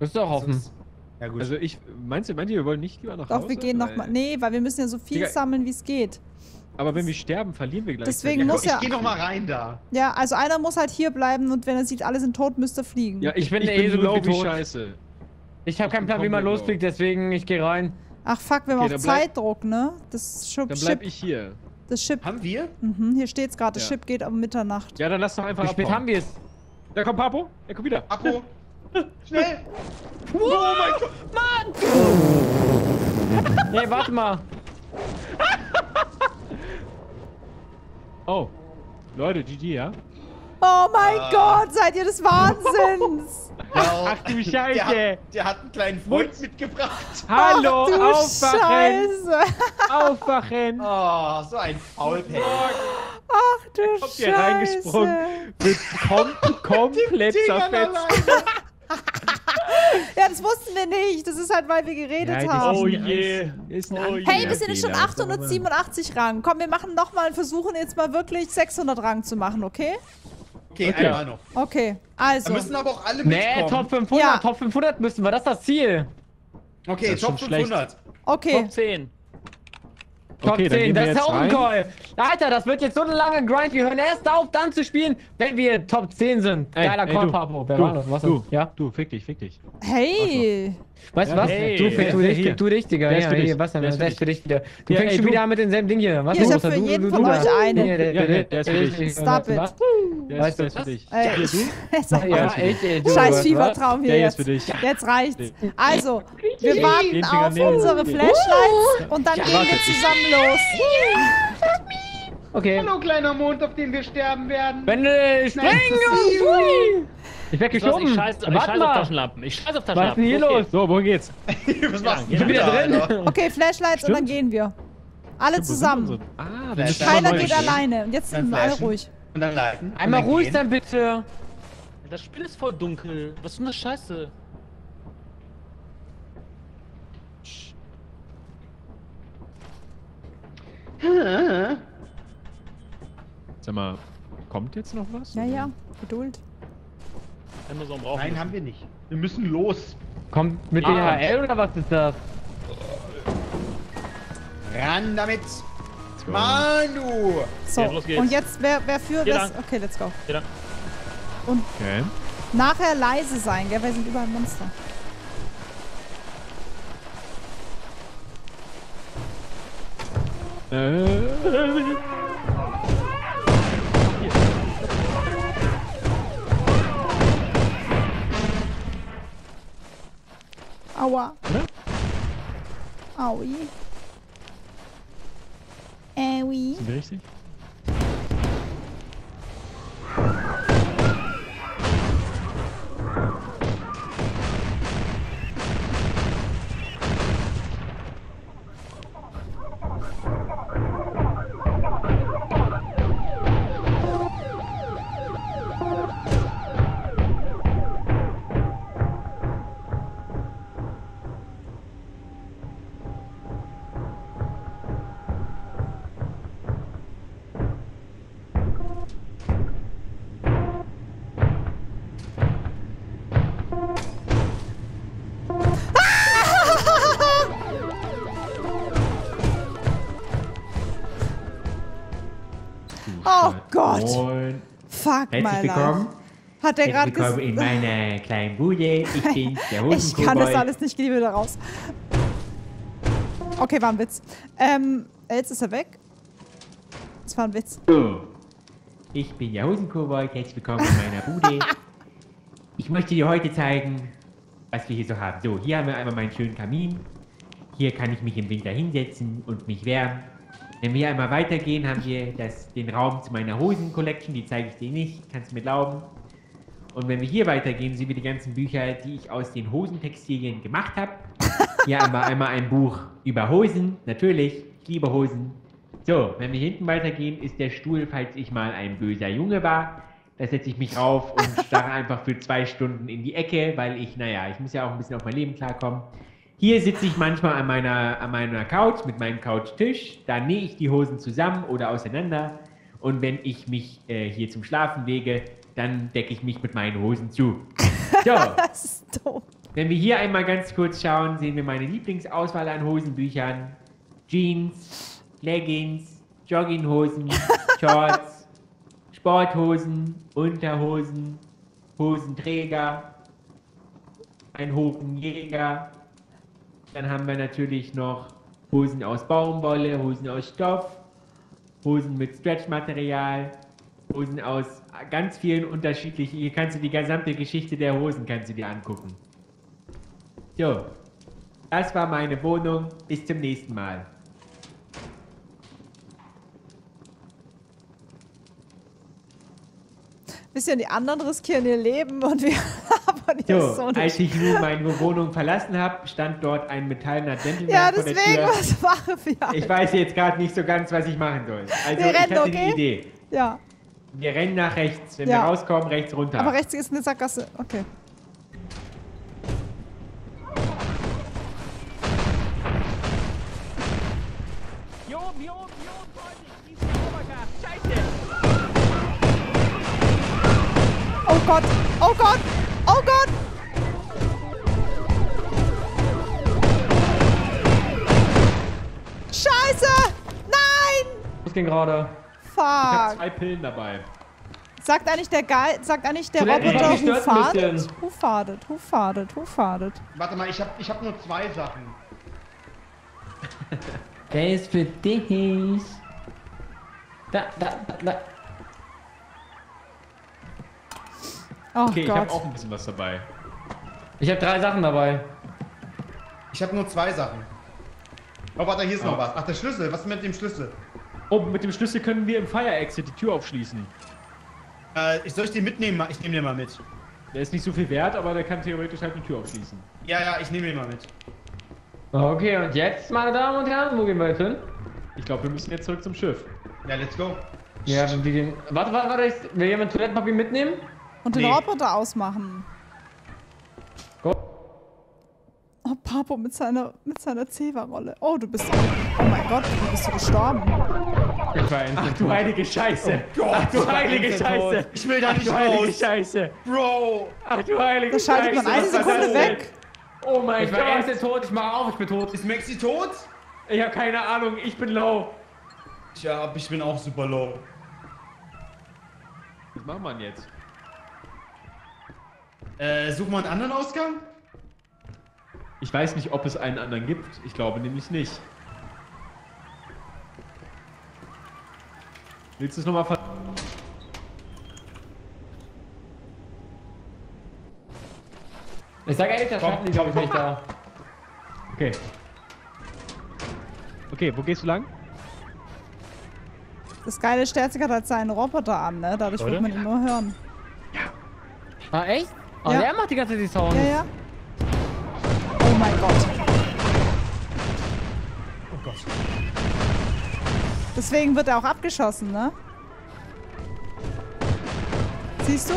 Speaker 2: das ist doch offen.
Speaker 3: Sonst- Ja, gut.
Speaker 6: Also ich... Meinst du, meint ihr, wir wollen nicht lieber nach
Speaker 1: Doch,
Speaker 6: Hause?
Speaker 1: wir gehen nochmal. Nee, weil wir müssen ja so viel
Speaker 6: Digga.
Speaker 1: sammeln, wie es geht.
Speaker 6: Aber wenn wir sterben, verlieren wir gleich.
Speaker 1: Deswegen
Speaker 3: ja,
Speaker 1: muss ja-
Speaker 3: ich geh noch mal rein da.
Speaker 1: Ja, also einer muss halt hier bleiben und wenn er sieht, alle sind tot, müsste er fliegen.
Speaker 6: Ja, ich,
Speaker 2: bin
Speaker 6: ich
Speaker 2: eh
Speaker 6: bin
Speaker 2: so gut
Speaker 6: low
Speaker 2: wie tot.
Speaker 6: scheiße.
Speaker 2: Ich habe keinen Plan, wie man losfliegt, deswegen ich gehe rein.
Speaker 1: Ach fuck, wir haben
Speaker 6: Okay,
Speaker 1: auch Zeitdruck, ne? Das Ship,
Speaker 6: Dann bleib
Speaker 1: Ship,
Speaker 6: ich hier.
Speaker 1: das Ship,
Speaker 3: Haben wir?
Speaker 1: mhm, hier steht's gerade, das
Speaker 6: Ja.
Speaker 1: Ship geht um Mitternacht.
Speaker 6: Ja, dann lass doch einfach
Speaker 2: Wie spät haben wir es?
Speaker 6: Da kommt Papo. Er kommt wieder.
Speaker 3: Akku. Schnell! Oh mein Gott!
Speaker 2: Nee, warte mal.
Speaker 6: Oh. Leute, GG, ja?
Speaker 1: Oh mein
Speaker 3: Ah.
Speaker 1: Gott, seid ihr des Wahnsinns!
Speaker 3: Ach
Speaker 6: du
Speaker 3: Der
Speaker 6: Scheiße.
Speaker 3: hat, der hat einen kleinen Freund mitgebracht.
Speaker 6: Hallo,
Speaker 1: Ach, du
Speaker 6: aufwachen!
Speaker 1: Scheiße!
Speaker 6: Aufwachen!
Speaker 3: Oh, so ein Faulpelz.
Speaker 1: Ach du Scheiße!
Speaker 6: hier reingesprungen. Wird kom komplett zerfetzt.
Speaker 1: Ja, das wussten wir nicht. Das ist halt, weil wir geredet haben.
Speaker 7: Oh je. Oh je.
Speaker 1: Hey, wir sind jetzt schon
Speaker 6: Fehler.
Speaker 1: 887 Rang. Komm, wir machen nochmal und versuchen jetzt mal wirklich 600 Rang zu machen, okay?
Speaker 3: Okay,
Speaker 6: Okay.
Speaker 3: einmal noch.
Speaker 1: Okay,
Speaker 3: Da
Speaker 1: also.
Speaker 3: müssen aber auch alle
Speaker 2: Nee,
Speaker 3: mitkommen.
Speaker 2: Top 500,
Speaker 1: Ja.
Speaker 2: Top 500 müssen wir, das ist das Ziel.
Speaker 3: Okay,
Speaker 6: Das
Speaker 3: Top
Speaker 6: schon schlecht.
Speaker 3: 500.
Speaker 1: Okay.
Speaker 7: Top 10.
Speaker 2: Top
Speaker 6: Okay, dann
Speaker 2: 10,
Speaker 6: gehen
Speaker 2: das ist der. Opencall. Alter, das wird jetzt so eine lange Grind. Wir hören erst auf, dann zu spielen, wenn wir Top 10 sind.
Speaker 6: Ey,
Speaker 2: Geiler
Speaker 6: ey,
Speaker 2: Call,
Speaker 6: du,
Speaker 2: Papo. Wer
Speaker 6: du,
Speaker 2: war das? Was
Speaker 6: du,
Speaker 2: ist? Ja?
Speaker 6: du, fick dich, fick dich.
Speaker 1: Hey.
Speaker 2: Weißt du
Speaker 8: Ja,
Speaker 2: was?
Speaker 4: hey,
Speaker 2: du, du, du Digga.
Speaker 8: Der ist
Speaker 2: Ja,
Speaker 8: für dich.
Speaker 2: hier, Wasser,
Speaker 8: Der ist
Speaker 2: der
Speaker 8: für
Speaker 2: ist für dich, Digga. Du
Speaker 8: Ja,
Speaker 2: fängst
Speaker 8: ey,
Speaker 2: schon
Speaker 8: du-
Speaker 2: wieder an mit demselben Ding hier. Was
Speaker 1: hab für
Speaker 2: Du-
Speaker 1: jeden
Speaker 2: du-
Speaker 1: von
Speaker 2: du-
Speaker 1: euch einen.
Speaker 2: Der-
Speaker 8: ist für dich.
Speaker 1: Stop it.
Speaker 2: Was?
Speaker 8: Der
Speaker 2: Was?
Speaker 8: ist, der ist für dich. Du?
Speaker 1: Ist
Speaker 8: ist
Speaker 2: du,
Speaker 1: Scheiß
Speaker 2: was,
Speaker 1: FIFA-Traum hier jetzt.
Speaker 8: ist.
Speaker 1: Jetzt reicht's. Also, wir warten auf unsere Flashlights und dann gehen wir zusammen los.
Speaker 2: Okay.
Speaker 3: Hallo, kleiner Mond, auf den wir sterben werden.
Speaker 2: Wendel, spring!
Speaker 3: you.
Speaker 2: Ich werd
Speaker 4: Ich, ich
Speaker 2: geschoben.
Speaker 4: ich
Speaker 2: Warte
Speaker 4: scheiß auf
Speaker 2: mal.
Speaker 4: Taschenlampen. Ich scheiß auf
Speaker 2: Was ist
Speaker 4: Taschenlampen.
Speaker 2: denn hier
Speaker 4: Los.
Speaker 8: So, wohin geht's?
Speaker 3: Was machst du
Speaker 2: wieder
Speaker 3: da,
Speaker 2: drin.
Speaker 3: Alter?
Speaker 1: Okay, Flashlights und dann gehen wir. Alle zusammen.
Speaker 8: Ah, wir
Speaker 3: Keiner
Speaker 1: geht alleine. Und jetzt sind wir alle ruhig.
Speaker 3: Und dann leiten.
Speaker 2: Einmal ruhig dann bitte.
Speaker 4: Das Spiel ist voll dunkel. Was ist denn das Scheiße?
Speaker 8: Sag mal, kommt jetzt noch was?
Speaker 1: Ja, ja. Geduld.
Speaker 4: Amazon braucht
Speaker 3: Nein, haben wir nicht. Wir müssen los.
Speaker 2: Kommt mit
Speaker 4: Ah.
Speaker 2: DHL oder was ist das?
Speaker 3: Ran damit. Manu.
Speaker 1: So,
Speaker 4: Ja, los geht's.
Speaker 1: und jetzt, wer, wer führt
Speaker 4: Hier
Speaker 1: das? Okay, let's go.
Speaker 4: Hier lang.
Speaker 8: Okay.
Speaker 1: Nachher leise sein, gell? Weil sind überall Monster.
Speaker 8: Äh,
Speaker 1: Aua.
Speaker 8: Oder?
Speaker 1: Aui. Aui.
Speaker 8: sind
Speaker 6: herzlich willkommen.
Speaker 1: Hat
Speaker 6: Herzlich
Speaker 1: gerade
Speaker 6: willkommen in
Speaker 1: gesagt.
Speaker 6: meiner kleinen Bude. Ich bin der
Speaker 1: Ich kann das
Speaker 6: Hosenkobold.
Speaker 1: alles nicht, geh wieder raus. Okay, war ein Witz. Ähm, jetzt ist er weg. Das war ein Witz.
Speaker 6: So, ich bin der Hosenkobold. Herzlich willkommen in meiner Bude. Ich möchte dir heute zeigen, was wir hier so haben. So, hier haben wir einmal meinen schönen Kamin. Hier kann ich mich im Winter hinsetzen und mich wärmen. Wenn wir einmal weitergehen, haben wir das, den Raum zu meiner Hosen-Collection. Die zeige ich dir nicht, kannst du mir glauben. Und wenn wir hier weitergehen, sehen wir die ganzen Bücher, die ich aus den Hosentextilien gemacht habe. Hier haben wir einmal ein Buch über Hosen, natürlich, ich liebe Hosen. So, wenn wir hinten weitergehen, ist der Stuhl, falls ich mal ein böser Junge war. Da setze ich mich rauf und starre einfach für zwei Stunden in die Ecke, weil ich, naja, ich muss ja auch ein bisschen auf mein Leben klarkommen. Hier sitze ich manchmal an meiner, an meiner Couch mit meinem Couchtisch. Da nähe ich die Hosen zusammen oder auseinander. Und wenn ich mich äh, hier zum Schlafen lege, dann decke ich mich mit meinen Hosen zu. So,
Speaker 1: Das ist doof.
Speaker 6: wenn wir hier einmal ganz kurz schauen, sehen wir meine Lieblingsauswahl an Hosenbüchern. Jeans, Leggings, Jogginghosen, Shorts, Sporthosen, Unterhosen, Hosenträger, ein Hosenjäger. Dann haben wir natürlich noch Hosen aus Baumwolle, Hosen aus Stoff, Hosen mit Stretchmaterial, Hosen aus ganz vielen unterschiedlichen. Hier kannst du die gesamte Geschichte der Hosen kannst du dir angucken. So, das war meine Wohnung. Bis zum nächsten Mal.
Speaker 1: Bisschen die anderen riskieren ihr Leben und wir haben hier
Speaker 6: So,
Speaker 1: so
Speaker 6: als ich nun meine Wohnung verlassen habe, stand dort ein metallener Gentleman
Speaker 1: Ja,
Speaker 6: vor der
Speaker 1: deswegen,
Speaker 6: Tür.
Speaker 1: was machen wir?
Speaker 6: Ich weiß jetzt gerade nicht so ganz, was ich machen soll. Also,
Speaker 1: Wir
Speaker 6: ich
Speaker 1: rennen,
Speaker 6: hatte
Speaker 1: okay?
Speaker 6: eine Idee.
Speaker 1: Ja,
Speaker 6: Wir rennen nach rechts. Wenn
Speaker 1: Ja.
Speaker 6: wir rauskommen, rechts runter.
Speaker 1: aber rechts ist eine Sackgasse. Okay. Oh Gott! Oh Gott! Oh Gott! Scheiße! Nein!
Speaker 2: Los ging gerade.
Speaker 8: Ich hab
Speaker 1: Fuck!
Speaker 8: zwei Pillen dabei.
Speaker 1: Sagt eigentlich der Geil, sagt eigentlich der Roboter, who
Speaker 7: bisschen.
Speaker 1: Who farted? Who farted? Who farted?
Speaker 3: Warte mal, ich hab, ich hab nur zwei Sachen.
Speaker 9: Der ist für dich. Da, da, da, da.
Speaker 1: Oh
Speaker 6: Okay, ich
Speaker 1: Gott.
Speaker 6: habe auch ein bisschen was dabei.
Speaker 7: Ich habe drei Sachen dabei.
Speaker 3: Ich hab nur zwei Sachen. Oh, warte, hier ist noch was. Ach, der Schlüssel. Was ist mit dem Schlüssel?
Speaker 6: Oh, mit dem Schlüssel können wir im Fire Exit die Tür aufschließen.
Speaker 3: Äh, ich soll ich den mitnehmen? Ich nehme den mal mit.
Speaker 6: Der ist nicht so viel wert, aber der kann theoretisch halt die Tür aufschließen.
Speaker 3: Ja, ja, ich nehme den mal mit.
Speaker 7: Okay, und jetzt, meine Damen und Herren, wo gehen wir jetzt hin?
Speaker 6: Ich glaube, wir müssen jetzt zurück zum Schiff.
Speaker 3: Ja, let's go.
Speaker 7: Ja, wir den. Warte, warte, warte, ich, will jemand Toilettenpapier mitnehmen?
Speaker 1: Und den
Speaker 3: Nee.
Speaker 1: Roboter ausmachen.
Speaker 7: Go.
Speaker 1: Oh, Papo mit seiner, mit seiner Zewa-Rolle. Oh, du bist. Oh mein Gott, du bist so gestorben.
Speaker 7: Ich war instant
Speaker 6: Du heilige Scheiße!
Speaker 3: Gott,
Speaker 6: Ach du heilige
Speaker 3: ich bin
Speaker 6: Scheiße!
Speaker 3: Ich will da
Speaker 6: Ach
Speaker 3: nicht
Speaker 6: du heilige
Speaker 3: raus.
Speaker 6: Scheiße!
Speaker 3: Bro!
Speaker 6: Ach du heilige
Speaker 1: Da schaltet
Speaker 6: Scheiße!
Speaker 1: man eine Sekunde weg.
Speaker 6: Oh mein
Speaker 7: Ich war
Speaker 6: Gott!
Speaker 7: instant tot, ich mach auf, ich bin tot.
Speaker 3: Ist Maxi tot?
Speaker 6: Ich habe keine Ahnung, ich bin low.
Speaker 3: Tja, ich bin auch super low.
Speaker 6: Was macht man jetzt?
Speaker 3: Äh, suchen wir einen anderen Ausgang?
Speaker 6: Ich weiß nicht, ob es einen anderen gibt. Ich glaube nämlich nicht. Willst du es nochmal ver...
Speaker 7: Ich sag ehrlich, der Schatten ist, glaube ich, nicht da.
Speaker 6: Okay. Okay, wo gehst du lang?
Speaker 1: Das geile Sterzig hat halt seinen Roboter an, ne? Dadurch wird man ihn nur hören.
Speaker 7: Ah, echt? Oh,
Speaker 1: Ja.
Speaker 7: der macht die ganze Zeit die Sounds.
Speaker 1: Ja, ja. Oh mein Gott.
Speaker 3: Oh Gott.
Speaker 1: Deswegen wird er auch abgeschossen, ne? Siehst du?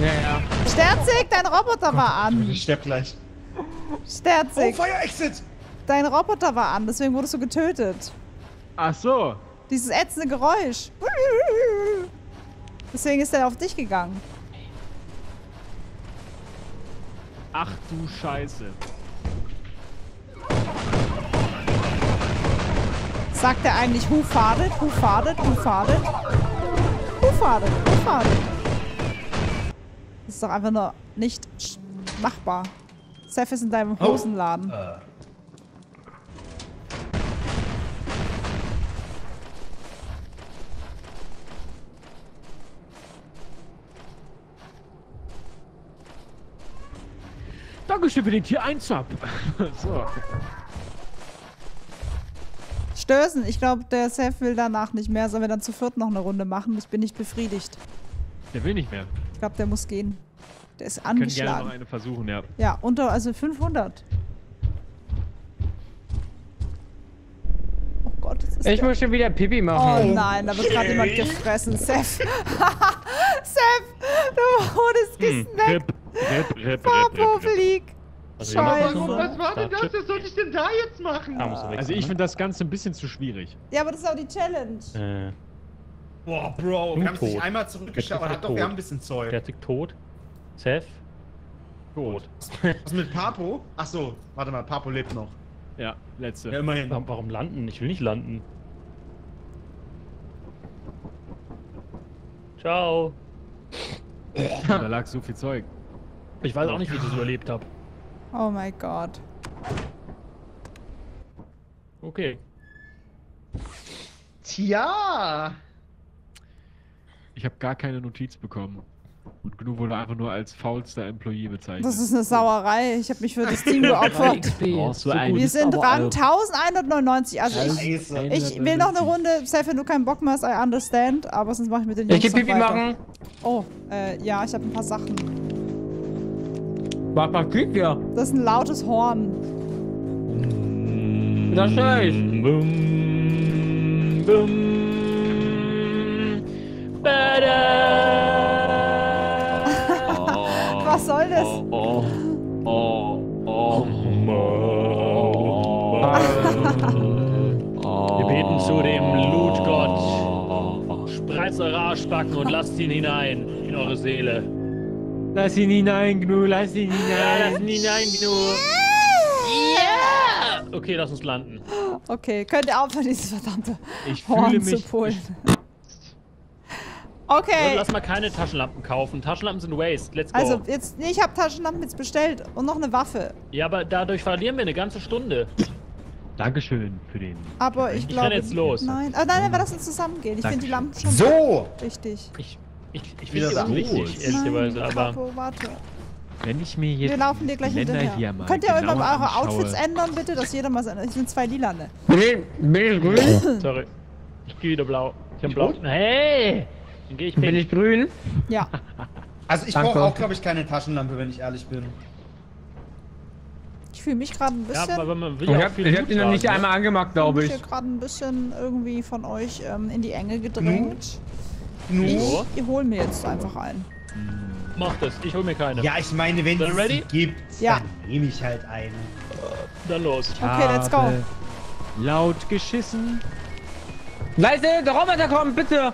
Speaker 7: Ja, ja.
Speaker 1: Sterzig, dein Roboter war an.
Speaker 3: Ich sterb gleich. Oh,
Speaker 1: Sterzig,
Speaker 3: Fire Exit!
Speaker 1: dein Roboter war an, deswegen wurdest du getötet.
Speaker 6: Ach so.
Speaker 1: Dieses ätzende Geräusch. Deswegen ist er auf dich gegangen.
Speaker 6: Ach du Scheiße.
Speaker 1: Sagt er eigentlich who farted, who farted, who farted? Who farted, who farted? Das ist doch einfach nur nicht sch- machbar. Seth ist in deinem Hosenladen.
Speaker 6: Dankeschön für den Tier 1 Sub. so.
Speaker 1: Stößen, ich glaube, der Seth will danach nicht mehr. Sollen wir dann zu viert noch eine Runde machen? Ich bin nicht befriedigt.
Speaker 6: Der will nicht mehr.
Speaker 1: Ich glaube, der muss gehen. Der ist
Speaker 6: Wir können gerne noch
Speaker 1: angeschlagen.
Speaker 6: eine versuchen, ja.
Speaker 1: Ja, unter, also 500. Oh Gott, das ist
Speaker 7: Ich muss schon wieder Pipi
Speaker 1: Oh
Speaker 7: machen.
Speaker 1: nein, da wird gerade jemand gefressen. Seth. Seth, du wurdest gesnackt.
Speaker 6: Rip, rip, rip,
Speaker 1: Papo,
Speaker 6: rip, rip.
Speaker 1: flieg.
Speaker 4: Also,
Speaker 1: Scheiße.
Speaker 3: Was war denn das? Was soll ich denn da jetzt machen?
Speaker 4: Ah,
Speaker 6: Also ich
Speaker 4: ne?
Speaker 6: finde das Ganze ein bisschen zu schwierig.
Speaker 1: Ja, aber das ist auch die Challenge.
Speaker 4: Äh,
Speaker 3: Boah, Bro,
Speaker 4: Du
Speaker 3: wir haben es nicht einmal zurückgeschaut.
Speaker 4: Jetzt ist er
Speaker 3: Doch,
Speaker 4: tot.
Speaker 3: wir haben ein bisschen Zeug.
Speaker 4: fertig tot. Seth?
Speaker 6: Tot.
Speaker 3: Was mit Papo? Ach so, warte mal, Papo lebt noch.
Speaker 6: Ja, letzte.
Speaker 3: Ja, immerhin.
Speaker 4: Warum, warum landen? Ich will nicht landen. Ciao.
Speaker 6: Da lag so viel Zeug.
Speaker 4: Ich weiß auch nicht, wie ich das überlebt habe.
Speaker 1: Oh mein Gott.
Speaker 4: Okay.
Speaker 3: Tja!
Speaker 6: Ich habe gar keine Notiz bekommen. Und Gnu wurde einfach nur als faulster Employee bezeichnet.
Speaker 1: Das ist eine Sauerei. Ich habe mich für das Team geopfert.
Speaker 9: Einen
Speaker 1: Wir sind Rang
Speaker 9: auch-
Speaker 1: 1199. Also ich, ich will noch eine Runde. Seth, wenn du keinen Bock mehr hast, I understand. Aber sonst mache ich mit den
Speaker 7: Ich
Speaker 1: Jungs
Speaker 7: geh
Speaker 1: noch
Speaker 7: Pipi machen.
Speaker 1: Oh, äh, ja, ich habe ein paar Sachen.
Speaker 7: Was passiert hier?
Speaker 1: Das ist ein lautes Horn.
Speaker 7: Das höre ich.
Speaker 4: Bum, bum. Bada.
Speaker 1: Was soll das?
Speaker 4: Wir beten zu dem Blutgott. Spreizt eure Arschbacken und lasst ihn hinein in eure Seele.
Speaker 6: Lass ihn hinein, Gnu, lass ihn hinein.
Speaker 4: lasst ihn hinein, Gnu. Ja! Okay, lass uns landen.
Speaker 1: Okay, könnt ihr aufhören, dieses verdammte
Speaker 6: Ich
Speaker 1: Horn
Speaker 6: fühle
Speaker 1: zu
Speaker 6: mich.
Speaker 1: pullen. Okay.
Speaker 4: Lass mal keine Taschenlampen kaufen. Taschenlampen sind Waste. Let's go.
Speaker 1: Also jetzt, nee, ich habe Taschenlampen jetzt bestellt und noch eine Waffe.
Speaker 4: ja, aber dadurch verlieren wir eine ganze Stunde.
Speaker 9: Dankeschön für den.
Speaker 1: Aber ich
Speaker 4: Ich
Speaker 1: glaube.
Speaker 4: renn jetzt los.
Speaker 1: Nein, ah, nein, aber lass uns zusammengehen. Ich finde die Lampen schon
Speaker 3: So!
Speaker 1: wichtig.
Speaker 4: Ich, ich, ich finde die
Speaker 3: da.
Speaker 4: unwichtig, ehrlicherweise, aber...
Speaker 1: Warte.
Speaker 9: Wenn ich mir jetzt
Speaker 1: Wir laufen dir gleich
Speaker 9: die Länder
Speaker 1: hinterher.
Speaker 9: hier mal
Speaker 1: Könnt ihr immer
Speaker 9: genauer
Speaker 1: eure
Speaker 9: anschaue,
Speaker 1: Outfits ändern, bitte? Dass jeder mal seine. Es sind zwei lilane.
Speaker 2: Bin ich, bin ich grün?
Speaker 4: Sorry. Ich gehe wieder blau. Ich hab
Speaker 3: Ich
Speaker 4: blau. Hey! Dann gehe ich
Speaker 2: Bin
Speaker 4: pink.
Speaker 2: ich grün?
Speaker 1: Ja.
Speaker 3: Also ich brauche auch, glaube ich, keine Taschenlampe, wenn ich ehrlich bin.
Speaker 1: Ich fühle mich gerade ein
Speaker 4: Ja,
Speaker 1: bisschen.
Speaker 4: aber man will
Speaker 2: Ich
Speaker 4: ja auch
Speaker 2: hab, ich hab ihn noch nicht
Speaker 4: ne?
Speaker 2: einmal angemacht, glaube
Speaker 1: ich
Speaker 2: ich.
Speaker 1: hier gerade ein bisschen irgendwie von euch ähm, in die Enge gedrängt.
Speaker 3: Nur?
Speaker 4: So.
Speaker 1: Ich hol mir jetzt einfach einen.
Speaker 4: Mach das, ich hol mir keine.
Speaker 3: Ja, ich meine, wenn es
Speaker 4: ready?
Speaker 3: gibt,
Speaker 1: Ja.
Speaker 3: dann nehme ich halt eine.
Speaker 4: Dann los.
Speaker 1: Okay, let's go.
Speaker 9: Laut geschissen.
Speaker 2: Leise, der Roboter kommt, bitte!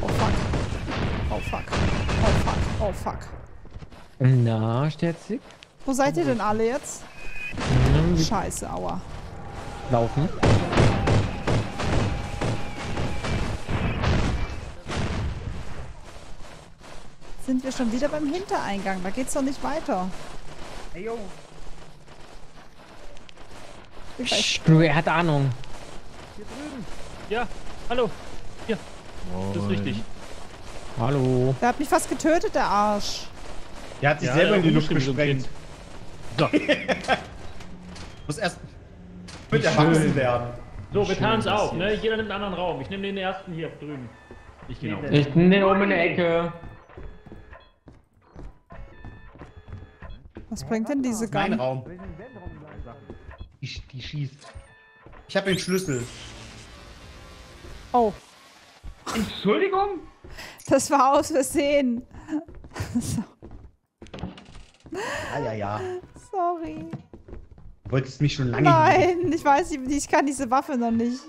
Speaker 1: Oh fuck. Oh fuck. Oh fuck. Oh fuck.
Speaker 2: Na, Sterzig?
Speaker 1: Wo seid ihr denn alle jetzt? Scheiße, aua.
Speaker 2: Laufen.
Speaker 1: Sind wir schon wieder beim Hintereingang? Da geht's doch nicht weiter.
Speaker 3: Hey, yo.
Speaker 2: Du, er hat Ahnung.
Speaker 4: Ja, hallo. Ja, das ist richtig.
Speaker 2: Hallo.
Speaker 1: Der hat mich fast getötet, der Arsch.
Speaker 3: Der hat sich
Speaker 4: Ja,
Speaker 3: selber in die Luft
Speaker 4: rumgeschrieben, so
Speaker 3: gesprengt. Muss erst mit erwachsen werden.
Speaker 4: So, wir teilen uns
Speaker 9: dass
Speaker 4: auf, ne? Jeder nimmt einen anderen Raum. Ich nehme den ersten hier drüben.
Speaker 9: Ich genau.
Speaker 2: Ich bin den oben in der Ecke.
Speaker 1: Was bringt denn diese
Speaker 3: Mein
Speaker 1: Gun?
Speaker 3: Raum. Die, die schießt. Ich habe den Schlüssel.
Speaker 1: Oh,
Speaker 3: Entschuldigung?
Speaker 1: das war aus Versehen. so,
Speaker 3: Ja, ja, ja.
Speaker 1: sorry.
Speaker 3: Du wolltest mich schon lange
Speaker 1: Nein, ich weiß nicht, ich kann diese Waffe noch nicht.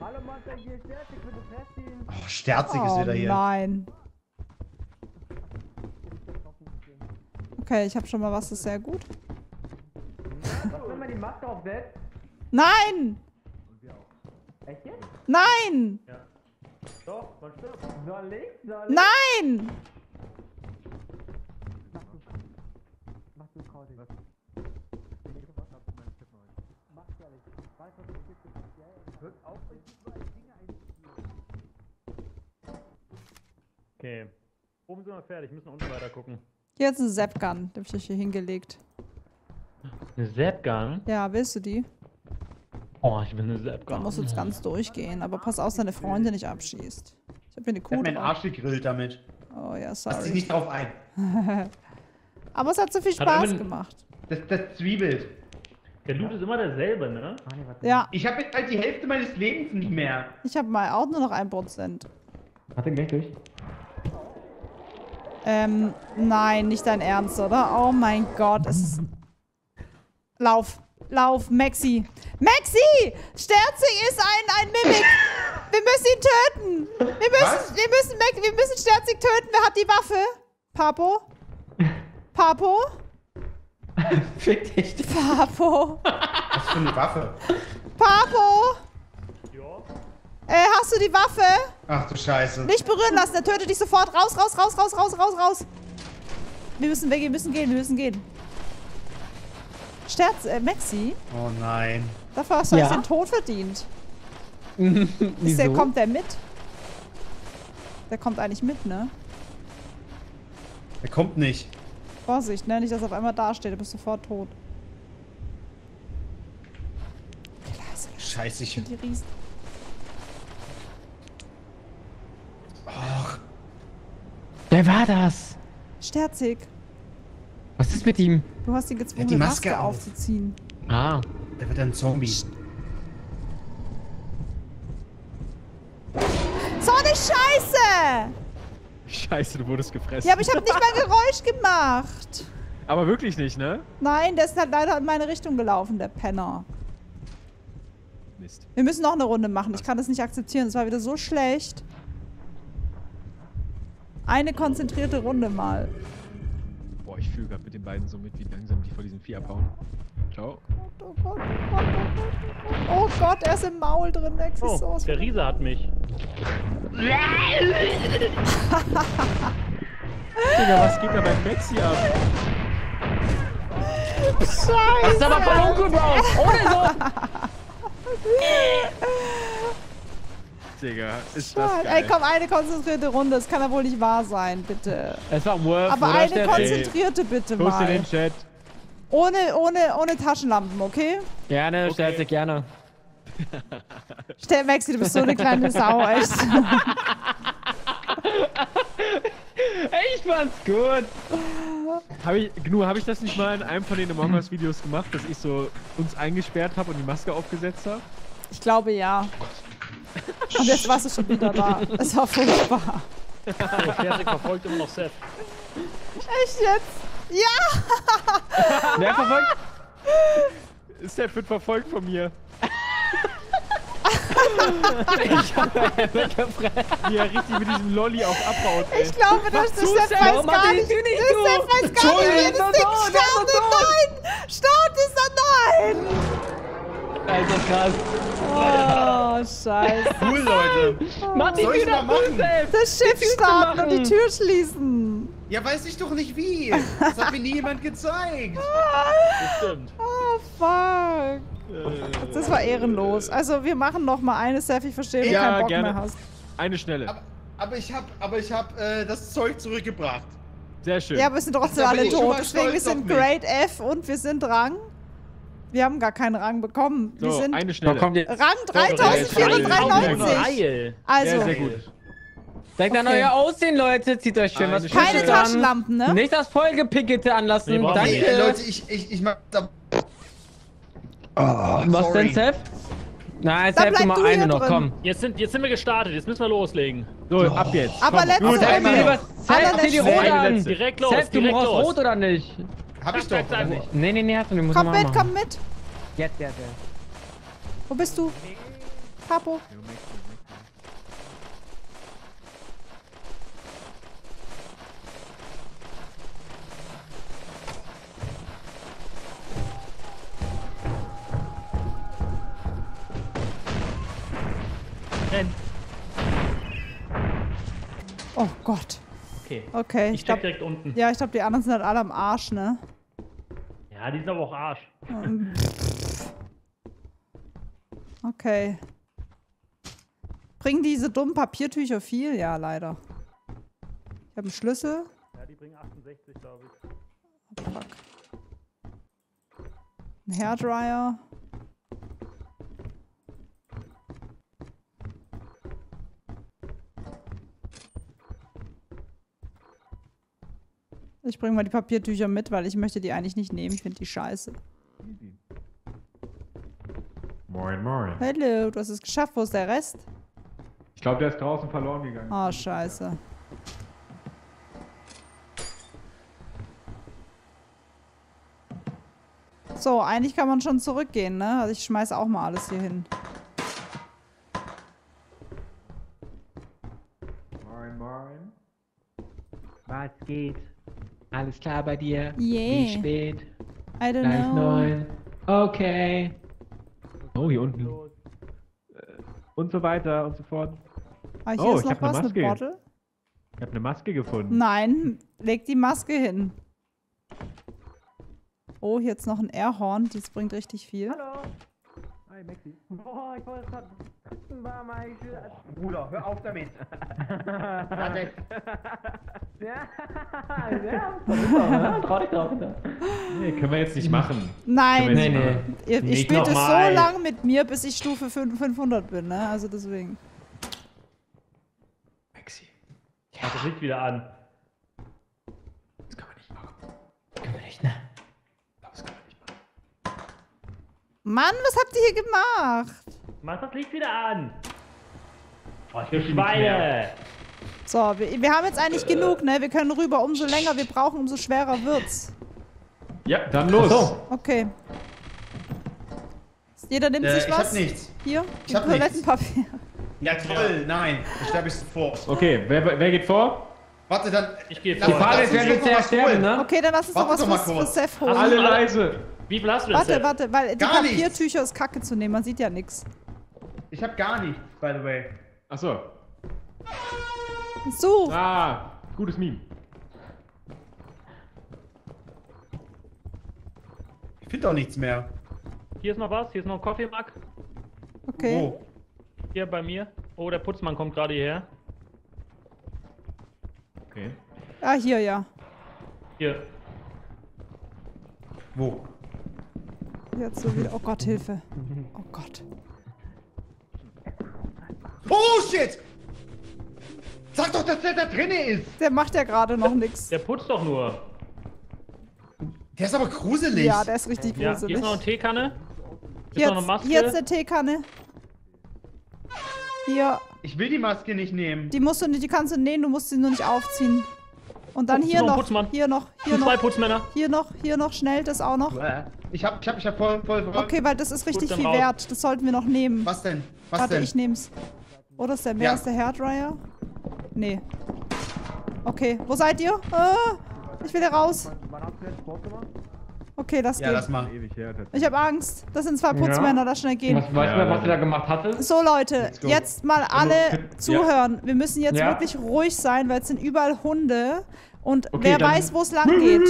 Speaker 5: Hallo Monster, hier ist für das Testing.
Speaker 3: Oh, Sterzig ist
Speaker 1: Oh
Speaker 3: wieder hier.
Speaker 1: nein. Okay, ich habe schon mal was, das ist sehr gut.
Speaker 5: Wenn man die Maske aufsetzt.
Speaker 1: Nein!
Speaker 5: Echt jetzt?
Speaker 1: Nein!
Speaker 5: Doch, man stirbt. Soll ich? Soll ich?
Speaker 1: Nein!
Speaker 5: Mach du Krause.
Speaker 4: Okay. Oben sind wir fertig, müssen unten weiter gucken.
Speaker 1: Hier ist eine Zap-Gun, die habe ich euch hier hingelegt.
Speaker 4: Eine Zapgun?
Speaker 1: Ja, willst du die?
Speaker 4: Oh, ich will eine
Speaker 1: Da
Speaker 4: Zapgun.
Speaker 1: musst du jetzt ganz durchgehen, aber pass auf, dass deine Freundin nicht abschießt. Ich habe hier eine
Speaker 3: Ich hab
Speaker 1: Kuh
Speaker 3: meinen. Arsch gegrillt damit.
Speaker 1: Oh ja,
Speaker 3: Lass dich
Speaker 1: sorry.
Speaker 3: nicht drauf ein.
Speaker 1: Aber es hat so viel Spaß gemacht.
Speaker 3: Das, das zwiebelt.
Speaker 4: Der Loot ist immer derselbe, ne?
Speaker 1: Ja,
Speaker 3: Ich habe jetzt halt die Hälfte meines Lebens nicht mehr.
Speaker 1: ich habe mal auch nur noch ein Prozent.
Speaker 9: Hat er gleich durch?
Speaker 1: Ähm, nein, nicht dein Ernst, oder? Oh mein Gott, es ist... Lauf, lauf, Maxi. Maxi! Sterzig ist ein, ein Mimik. Wir müssen ihn töten. Wir müssen,
Speaker 3: Was?
Speaker 1: wir müssen, wir müssen Sterzig töten. Wer hat die Waffe? Papo? Papo?
Speaker 2: Fick dich.
Speaker 1: Papo?
Speaker 3: Was für eine Waffe?
Speaker 1: Papo?
Speaker 4: Ja.
Speaker 1: Äh, hast du die Waffe?
Speaker 3: Ach du Scheiße.
Speaker 1: Nicht berühren lassen, er tötet dich sofort. Raus, raus, raus, raus, raus, raus, raus. Wir müssen weg, wir müssen gehen, wir müssen gehen. Sterz, äh, Maxi,
Speaker 3: Oh nein.
Speaker 1: dafür hast du
Speaker 2: Ja?
Speaker 1: jetzt den Tod verdient. Ist
Speaker 2: Wieso?
Speaker 1: der, kommt der mit? Der kommt eigentlich mit, ne?
Speaker 3: Er kommt nicht.
Speaker 1: Vorsicht, ne? Nicht, dass er auf einmal dasteht, du bist sofort tot.
Speaker 3: Scheiße, ich.
Speaker 1: die Riesen.
Speaker 2: Wer war das?
Speaker 1: Sterzig,
Speaker 2: Was ist mit ihm?
Speaker 1: du hast ihn gezwungen,
Speaker 3: die
Speaker 1: die
Speaker 3: Maske
Speaker 1: Maske
Speaker 3: auf.
Speaker 1: aufzuziehen.
Speaker 2: Ah.
Speaker 3: Der wird ein Zombie.
Speaker 1: So eine Scheiße!
Speaker 6: Scheiße, du wurdest gefressen.
Speaker 1: Ja, aber ich habe nicht mal Geräusch gemacht.
Speaker 6: Aber wirklich nicht, ne?
Speaker 1: Nein, der ist halt leider in meine Richtung gelaufen, der Penner.
Speaker 6: Mist.
Speaker 1: Wir müssen noch eine Runde machen. Ich kann das nicht akzeptieren. Es war wieder so schlecht. Eine konzentrierte Runde mal.
Speaker 6: Boah, ich fühle gerade mit den beiden so mit, wie langsam die vor diesem Vieh abhauen. Ciao.
Speaker 1: Oh Gott, oh Gott, oh Gott, oh Gott. Oh Gott, er ist im Maul drin, Max. ist
Speaker 5: Oh,
Speaker 1: sowas
Speaker 5: der Riese hat mich.
Speaker 6: Digga, was geht da beim Maxi ab?
Speaker 2: Das ist aber voll Bro. Ohne so.
Speaker 6: Digga, ist das
Speaker 1: Scheiße.
Speaker 6: geil.
Speaker 1: Ey, komm, eine konzentrierte Runde. Das kann ja wohl nicht wahr sein, bitte.
Speaker 2: Es war Wurf,
Speaker 1: Aber
Speaker 2: oder?
Speaker 1: eine konzentrierte bitte
Speaker 6: Post in
Speaker 1: mal.
Speaker 6: den Chat.
Speaker 1: Ohne, ohne, ohne Taschenlampen, okay?
Speaker 2: Gerne, stellt sich gerne.
Speaker 1: Stell, Maxi, du bist so eine kleine Sau, echt.
Speaker 2: Ich fand's gut.
Speaker 6: Hab ich, Gnu, habe ich das nicht mal in einem von den Among Us Videos gemacht, dass ich so uns eingesperrt habe und die Maske aufgesetzt habe?
Speaker 1: Ich glaube ja. Und jetzt warst du schon wieder da. Es war furchtbar.
Speaker 5: Fertig verfolgt immer noch Seth.
Speaker 1: Echt jetzt? Ja!
Speaker 2: Wer verfolgt?
Speaker 6: Steph wird verfolgt von mir. Wie er richtig mit diesem Lolli auch abhaut, ey.
Speaker 1: Ich glaube, dass der Sepp weiß gar nicht.
Speaker 2: zu?
Speaker 1: Sepp weiß gar nicht, wie das Ding
Speaker 2: ist
Speaker 1: startet. Nein! Start ist er nein!
Speaker 2: Alter, krass.
Speaker 1: Oh, scheiße.
Speaker 3: Cool, Leute.
Speaker 2: Mach die
Speaker 3: Soll ich's
Speaker 2: Tür
Speaker 3: mal machen?
Speaker 2: selbst.
Speaker 1: Das Schiff starten und die. Tür schließen.
Speaker 3: Ja, weiß ich doch nicht wie. Das hat mir nie jemand gezeigt.
Speaker 5: Das stimmt.
Speaker 1: Oh, fuck. Das war ehrenlos. Also, wir machen noch mal eine, Seth. Ich verstehe, du
Speaker 6: Ja,
Speaker 1: keinen Bock
Speaker 6: gerne.
Speaker 1: mehr hast.
Speaker 6: Eine schnelle.
Speaker 3: Aber, aber ich hab, aber ich hab äh, das Zeug zurückgebracht.
Speaker 6: Sehr schön.
Speaker 1: Ja, aber wir sind trotzdem
Speaker 3: Da
Speaker 1: alle tot. Deswegen, wir sind. Grade F und wir sind Rang. Wir haben gar keinen Rang bekommen. wir
Speaker 6: so,
Speaker 1: sind
Speaker 6: eine schnelle.
Speaker 1: Rang
Speaker 6: Geil.
Speaker 1: 3493.
Speaker 5: Geil.
Speaker 1: Also,
Speaker 6: Sehr, sehr gut.
Speaker 2: Denkt an
Speaker 1: Okay.
Speaker 2: euer Aussehen, Leute. Zieht euch schön was
Speaker 1: keine
Speaker 2: Frisches an.
Speaker 1: Taschenlampen, ne?
Speaker 2: Nicht das vollgepickelte anlassen.
Speaker 5: Nee,
Speaker 2: Danke.
Speaker 3: Ey, Leute, ich, ich, ich mach da. Oh,
Speaker 2: Was
Speaker 3: sorry.
Speaker 2: denn, Seth? Nein, du
Speaker 1: bleib
Speaker 2: mal eine noch,
Speaker 1: drin.
Speaker 2: komm.
Speaker 5: Jetzt sind, jetzt sind wir gestartet, jetzt müssen wir loslegen.
Speaker 6: So, ab jetzt.
Speaker 1: Aber letzte
Speaker 3: Gut, einmal
Speaker 2: Lieber. Seth, zieh die
Speaker 1: Allerletzte.
Speaker 2: Rot
Speaker 6: Eine
Speaker 2: an.
Speaker 5: Direkt los,
Speaker 2: Seth, du brauchst. Rot oder nicht?
Speaker 3: Hab ich doch, oder
Speaker 5: nicht.
Speaker 2: Nee, nee, nee, hast du nicht. Muss
Speaker 1: Komm mit, komm mit.
Speaker 2: Jetzt, jetzt, jetzt.
Speaker 1: Wo bist du? Papo?
Speaker 5: Renn.
Speaker 1: Oh Gott.
Speaker 5: Okay.
Speaker 1: Okay,
Speaker 5: Ich
Speaker 1: ich
Speaker 5: steck direkt unten.
Speaker 1: ja, ich glaube, die anderen sind halt alle am Arsch, ne?
Speaker 5: Ja, die sind aber auch Arsch.
Speaker 1: Okay. Bringen diese dummen Papiertücher viel? Ja, leider. Ich habe einen Schlüssel.
Speaker 5: Ja, die bringen 68, glaube ich.
Speaker 1: Oh, fuck. Ein Hairdryer. Ich bringe mal die Papiertücher mit, weil ich möchte die eigentlich nicht nehmen. Ich finde die scheiße.
Speaker 9: Moin, moin.
Speaker 1: Hallo, du hast es geschafft. Wo ist der Rest?
Speaker 9: Ich glaube, der ist draußen verloren gegangen.
Speaker 1: Oh, scheiße. So, eigentlich kann man schon zurückgehen, ne? Also ich schmeiß auch mal alles hier hin.
Speaker 9: Moin, moin.
Speaker 2: Was geht? Alles klar bei dir?
Speaker 1: Yeah.
Speaker 2: Wie spät?
Speaker 1: I don't
Speaker 2: Gleich
Speaker 1: know.
Speaker 2: neun. Okay.
Speaker 6: Oh, hier unten. Und so weiter und so fort.
Speaker 1: Ah, hier
Speaker 6: Oh,
Speaker 1: ist
Speaker 6: ich
Speaker 1: noch
Speaker 6: hab ne
Speaker 1: was, eine
Speaker 6: Maske.
Speaker 1: Bottle?
Speaker 6: Ich habe eine Maske gefunden.
Speaker 1: Nein, leg die Maske hin. Oh, hier jetzt noch ein Airhorn. Das bringt richtig viel.
Speaker 5: Hallo.
Speaker 6: Hi, Maxi.
Speaker 5: Boah, ich wollte gerade. War mal
Speaker 3: Bruder, hör auf damit.
Speaker 2: Trau dich drauf.
Speaker 9: Nee, können wir jetzt nicht machen.
Speaker 1: Nein,
Speaker 9: Nee,
Speaker 2: nee.
Speaker 1: ihr, ihr spielt es so lang mit mir, bis ich Stufe 5 500 bin, ne? Also deswegen.
Speaker 2: Maxi.
Speaker 5: Mach das Licht wieder an.
Speaker 1: Mann, was habt ihr hier gemacht?
Speaker 5: Mach das Licht wieder an. Oh, ich will
Speaker 9: nichts
Speaker 5: Schweine.
Speaker 1: So, wir, wir haben jetzt eigentlich genug, ne? Wir können rüber. Umso länger wir brauchen, umso schwerer wird's.
Speaker 9: Ja, dann los.
Speaker 2: so.
Speaker 1: Okay. Jeder nimmt
Speaker 3: Äh,
Speaker 1: sich
Speaker 3: ich
Speaker 1: was.
Speaker 3: hab nichts.
Speaker 1: Hier,
Speaker 3: Ich hab
Speaker 1: Toilettenpapier.
Speaker 3: Ja, toll, nein. Ich sterbe ich sofort.
Speaker 9: Okay, wer, wer geht vor?
Speaker 3: Warte, dann.
Speaker 7: Ich gehe vor.
Speaker 9: jetzt werden
Speaker 3: doch
Speaker 9: wir
Speaker 3: noch
Speaker 9: zuerst
Speaker 3: was
Speaker 9: sterben, ne?
Speaker 1: Okay, dann lass uns
Speaker 3: Warte
Speaker 1: doch was
Speaker 3: mal
Speaker 1: für. Seth holen.
Speaker 9: Alle
Speaker 7: alle-
Speaker 9: leise.
Speaker 7: Wie viel hast du denn,
Speaker 1: Warte,
Speaker 7: Seth?
Speaker 1: warte, weil die
Speaker 3: Gar nichts.
Speaker 1: Papiertücher ist kacke zu nehmen, man sieht ja nichts.
Speaker 3: Ich hab gar nichts, by the way.
Speaker 9: Achso.
Speaker 1: So,
Speaker 9: Ah, gutes Meme.
Speaker 3: Ich finde auch nichts mehr.
Speaker 7: Hier ist noch was, hier ist noch ein Coffee-Mug.
Speaker 1: okay.
Speaker 3: Wo?
Speaker 7: Hier bei mir. Oh, der Putzmann kommt gerade hierher.
Speaker 9: Okay.
Speaker 1: Ah, hier, ja.
Speaker 7: Hier.
Speaker 3: Wo?
Speaker 1: Jetzt so wieder. Oh Gott, Hilfe. Oh Gott.
Speaker 3: Oh shit! Sag doch, dass der da drinne ist!
Speaker 1: Der macht ja gerade noch nichts.
Speaker 7: Der putzt doch nur.
Speaker 3: Der ist aber gruselig.
Speaker 1: Ja, der ist richtig
Speaker 7: Ja, hier
Speaker 1: gruselig.
Speaker 7: ist noch eine Teekanne. Hier
Speaker 1: Hier
Speaker 7: ist noch eine
Speaker 1: jetzt,
Speaker 7: Maske.
Speaker 1: hier jetzt eine Teekanne. Hier,
Speaker 3: Ich will die Maske nicht nehmen.
Speaker 1: die musst du nicht, die kannst du nähen, du musst sie nur nicht aufziehen. Und dann
Speaker 7: Oh,
Speaker 1: hier
Speaker 7: noch
Speaker 1: noch,
Speaker 7: Putzmann.
Speaker 1: hier noch, hier
Speaker 7: Hier zwei
Speaker 1: noch,
Speaker 7: Putzmänner.
Speaker 1: hier noch, hier noch, schnell, das auch noch.
Speaker 3: Ich hab, ich hab, ich hab voll, voll, voll.
Speaker 1: Okay, weil das ist richtig viel
Speaker 7: raus.
Speaker 1: wert. Das sollten wir noch nehmen.
Speaker 3: Was denn? Was
Speaker 1: Warte,
Speaker 3: denn?
Speaker 1: ich nehm's. Oder ist der, wer
Speaker 3: Ja.
Speaker 1: ist der Hairdryer? Nee. Okay, wo seid ihr? Ah, ich will hier raus.
Speaker 5: Wann hast
Speaker 1: Okay, das
Speaker 3: ja,
Speaker 1: geht.
Speaker 3: lass mal.
Speaker 6: Ewig her.
Speaker 1: Ich habe Angst. Das sind zwei Putzmänner, da schnell gehen.
Speaker 2: Was, weißt du, was er da gemacht hatte?
Speaker 1: So Leute, jetzt mal alle zuhören. Wir müssen jetzt
Speaker 2: Ja.
Speaker 1: wirklich ruhig sein, weil es sind überall Hunde. Und
Speaker 2: Okay,
Speaker 1: wer weiß, wo es lang geht?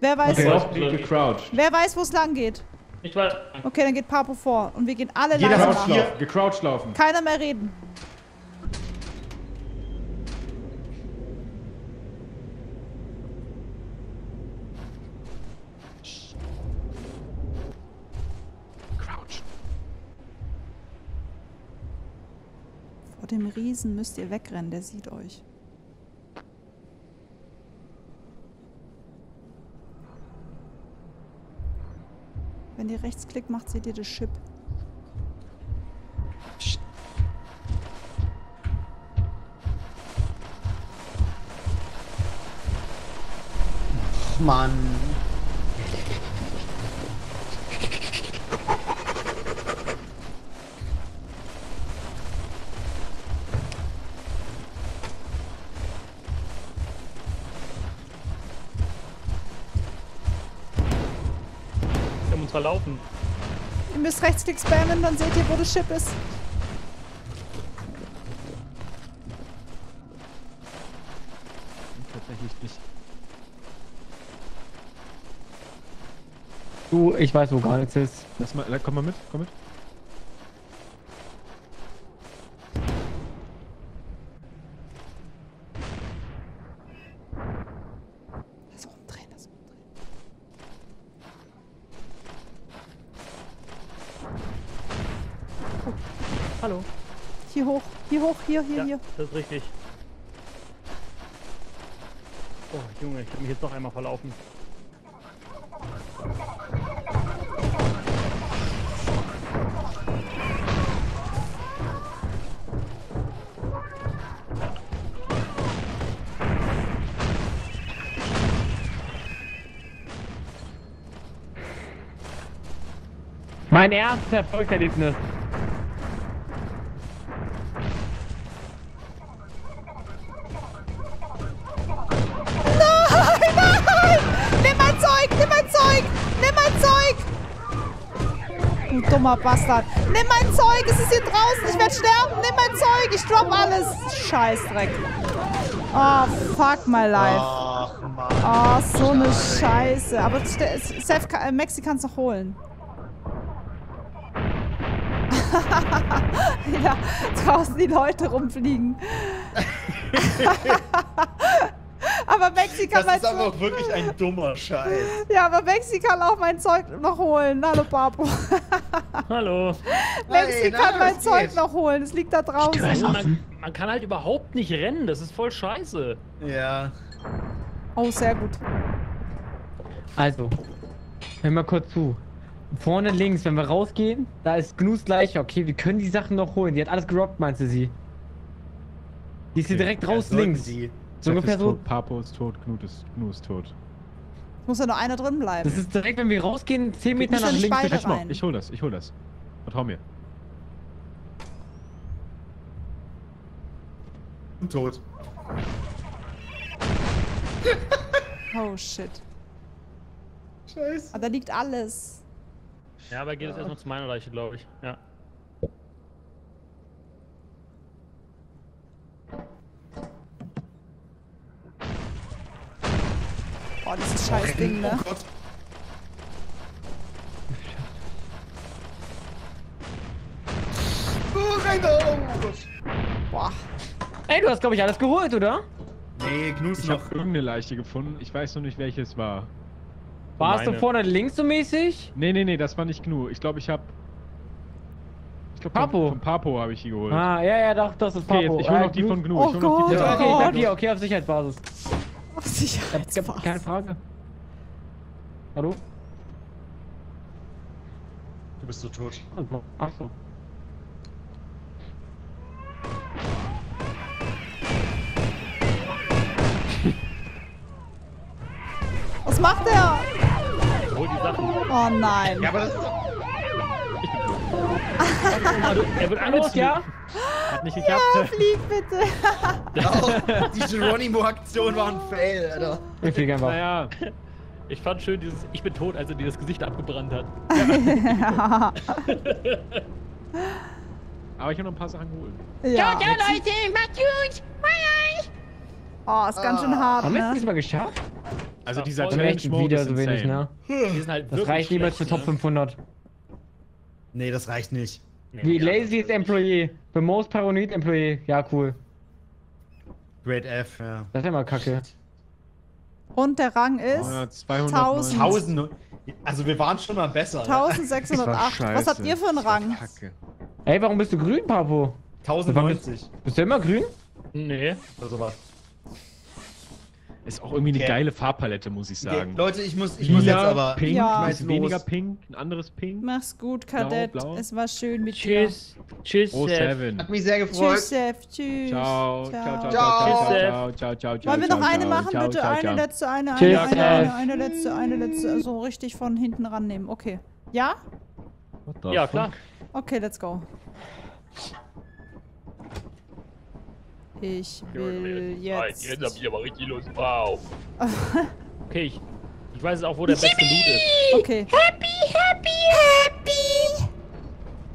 Speaker 1: Wer weiß, wer weiß, wo es lang geht?
Speaker 7: Ich weiß.
Speaker 1: Okay, dann geht Papo vor. Und wir gehen alle
Speaker 3: Jeder vier.
Speaker 9: Gecrouched, gecrouched laufen.
Speaker 1: Keiner mehr reden. Vor dem Riesen müsst ihr wegrennen, der sieht euch. Wenn ihr Rechtsklick macht, seht ihr das Chip.
Speaker 3: Mann.
Speaker 7: Verlaufen.
Speaker 1: Ihr müsst Rechtsklick spammen, dann seht ihr, wo das Chip ist.
Speaker 6: Tatsächlich nicht.
Speaker 2: Du, ich weiß, wo gar nichts ist.
Speaker 6: Lass mal, komm mal mit, komm mit.
Speaker 1: Das umdrehen, das umdrehen.
Speaker 7: Hallo.
Speaker 1: Hier hoch, hier hier,
Speaker 7: Ja,
Speaker 1: hier.
Speaker 7: das ist richtig. Oh, Junge, ich habe mich jetzt noch einmal verlaufen.
Speaker 2: Mein erstes Erfolgserlebnis.
Speaker 1: Dummer Bastard. Nimm mein Zeug, es ist hier draußen, ich werde sterben. Nimm mein Zeug, ich drop alles. Scheißdreck. Oh, fuck my life. Oh, so eine Scheiße. Aber Seth, ka- äh, Maxi kann's noch holen. ja, draußen die Leute rumfliegen. aber Maxi kann
Speaker 3: Das
Speaker 1: mein
Speaker 3: ist aber auch wirklich ein dummer Scheiß.
Speaker 1: Ja, aber Maxi kann auch mein Zeug noch holen. Hallo, Papo.
Speaker 7: Hallo.
Speaker 3: Nein,
Speaker 1: kann mein Zeug
Speaker 3: geht.
Speaker 1: noch holen. Es liegt da draußen.
Speaker 7: Man, man kann halt überhaupt nicht rennen. Das ist voll scheiße.
Speaker 3: Ja.
Speaker 1: Oh, sehr gut.
Speaker 2: Also, hör mal kurz zu. Vorne links, wenn wir rausgehen, da ist Gnus gleich. Okay, wir können die Sachen noch holen. Die hat alles gerobbt, meinte sie. Die ist hier direkt raus
Speaker 3: sollten
Speaker 2: links.
Speaker 3: Sie.
Speaker 2: So ungefähr
Speaker 6: ist
Speaker 2: so.
Speaker 6: Tot, Papo ist tot, Knut ist, Gnu ist tot.
Speaker 1: Muss ja noch einer drin bleiben.
Speaker 2: Das ist direkt, wenn wir rausgehen, 10 Meter nach links.
Speaker 1: beide
Speaker 6: mal,
Speaker 1: rein.
Speaker 6: ich hol das, ich hol das. Vertrau mir.
Speaker 3: Und tot.
Speaker 1: Oh shit.
Speaker 3: Scheiße.
Speaker 1: Ah, da liegt alles.
Speaker 4: Ja, aber geht jetzt erstmal zu meiner Leiche, glaube ich. Ja.
Speaker 1: Boah, dieses scheiß Ding, ne?
Speaker 3: Oh Gott. Oh, rein da! Oh Gott.
Speaker 1: Boah.
Speaker 2: Ey, du hast, glaube ich, alles geholt, oder?
Speaker 3: Nee, Gnus
Speaker 6: Ich
Speaker 3: noch.
Speaker 6: habe irgendeine Leiche gefunden. Ich weiß noch nicht, welches war.
Speaker 2: Warst du
Speaker 4: Meine.
Speaker 2: vorne links so mäßig?
Speaker 6: Nee, nee, nee, das war nicht Gnu. Ich glaube, ich habe. Ich glaube,
Speaker 2: Papo.
Speaker 6: Von, von Papo habe ich die geholt.
Speaker 2: Ah, ja, ja, doch, das ist
Speaker 6: okay,
Speaker 2: Papo.
Speaker 6: jetzt, ich hole
Speaker 2: Äh,
Speaker 6: noch die von Gnu.
Speaker 1: Oh
Speaker 6: ich hol noch die von
Speaker 2: okay, ich
Speaker 1: Gott.
Speaker 2: hab die, okay, auf Sicherheitsbasis.
Speaker 1: Auf
Speaker 2: Ich hab, keine. Frage. Hallo?
Speaker 3: Du bist so tot.
Speaker 2: Achso.
Speaker 1: Was macht der?
Speaker 4: Hol die Sachen.
Speaker 1: Oh nein.
Speaker 3: Ja, aber das ist doch...
Speaker 4: Er wird
Speaker 2: Los,
Speaker 4: angezogen.
Speaker 2: ja?
Speaker 6: Hat nicht geklappt.
Speaker 1: Flieg bitte.
Speaker 3: Auch die Geronimo-Aktion war ein Fail, Alter.
Speaker 2: Ich flieg einfach.
Speaker 6: Naja,
Speaker 4: Ich fand schön dieses Ich bin tot, als er dir das Gesicht abgebrannt hat.
Speaker 6: aber ich habe noch ein paar Sachen geholt.
Speaker 1: Ja.
Speaker 2: Leute, macht's gut!
Speaker 1: Oh, ist ganz schön hart,
Speaker 2: Haben wir es
Speaker 1: ne?
Speaker 2: diesmal geschafft?
Speaker 6: Also
Speaker 4: Ja,
Speaker 6: dieser
Speaker 4: voll.
Speaker 6: Challenge
Speaker 2: Echt
Speaker 6: Mode
Speaker 2: wieder
Speaker 6: ist
Speaker 2: so wenig, ne?
Speaker 4: Die sind halt
Speaker 2: Das reicht niemals für
Speaker 4: schlecht,
Speaker 2: Top
Speaker 4: ne?
Speaker 2: 500.
Speaker 3: Nee, das reicht nicht.
Speaker 4: Nee,
Speaker 2: The
Speaker 4: ja,
Speaker 2: laziest employee. The most paranoid employee. Ja, cool.
Speaker 3: Great F, ja.
Speaker 2: Das ist ja mal kacke.
Speaker 1: Und der Rang ist
Speaker 6: Ja, 200.
Speaker 1: 1000.
Speaker 3: 1000. Also wir waren schon mal besser. Ne?
Speaker 1: 1608. Was habt ihr für einen Rang?
Speaker 6: Kacke.
Speaker 2: Ey, warum bist du grün, Papo?
Speaker 3: 1090
Speaker 2: Bist du immer grün?
Speaker 4: Nee.
Speaker 3: oder sowas.
Speaker 6: Ist auch irgendwie eine
Speaker 3: Okay.
Speaker 6: geile Farbpalette, muss ich
Speaker 3: Okay,
Speaker 6: sagen.
Speaker 3: Leute, ich muss, ich muss jetzt aber.
Speaker 6: Pink,
Speaker 1: Ja.
Speaker 6: ein bisschen weniger Pink, ein anderes Pink.
Speaker 1: Mach's gut, Kadett.
Speaker 6: blau.
Speaker 1: Es war schön mit dir.
Speaker 4: Tschüss. Tschüss.
Speaker 6: Oh,
Speaker 4: Seth.
Speaker 6: Seven.
Speaker 3: Hat mich sehr gefreut.
Speaker 1: Tschüss, Chef. Tschüss.
Speaker 6: Ciao, ciao, ciao, ciao,
Speaker 3: Ciao.
Speaker 6: ciao,
Speaker 4: Tschüss,
Speaker 6: ciao, ciao, ciao, ciao.
Speaker 1: Wollen wir noch
Speaker 6: ciao,
Speaker 1: eine
Speaker 6: ciao,
Speaker 1: machen,
Speaker 6: ciao,
Speaker 1: bitte?
Speaker 6: ciao,
Speaker 1: Eine
Speaker 6: ciao.
Speaker 1: letzte, eine, eine,
Speaker 2: Tschüss,
Speaker 1: eine,
Speaker 2: Chef.
Speaker 1: eine, eine letzte, eine letzte. Also richtig von hinten rannehmen. Okay. Ja?
Speaker 4: Ja, klar.
Speaker 1: Okay, let's go. Ich will jetzt.
Speaker 4: Jetzt hab ich aber richtig Lust. Wow. okay, ich, ich weiß auch, wo der beste Loot ist.
Speaker 1: Okay.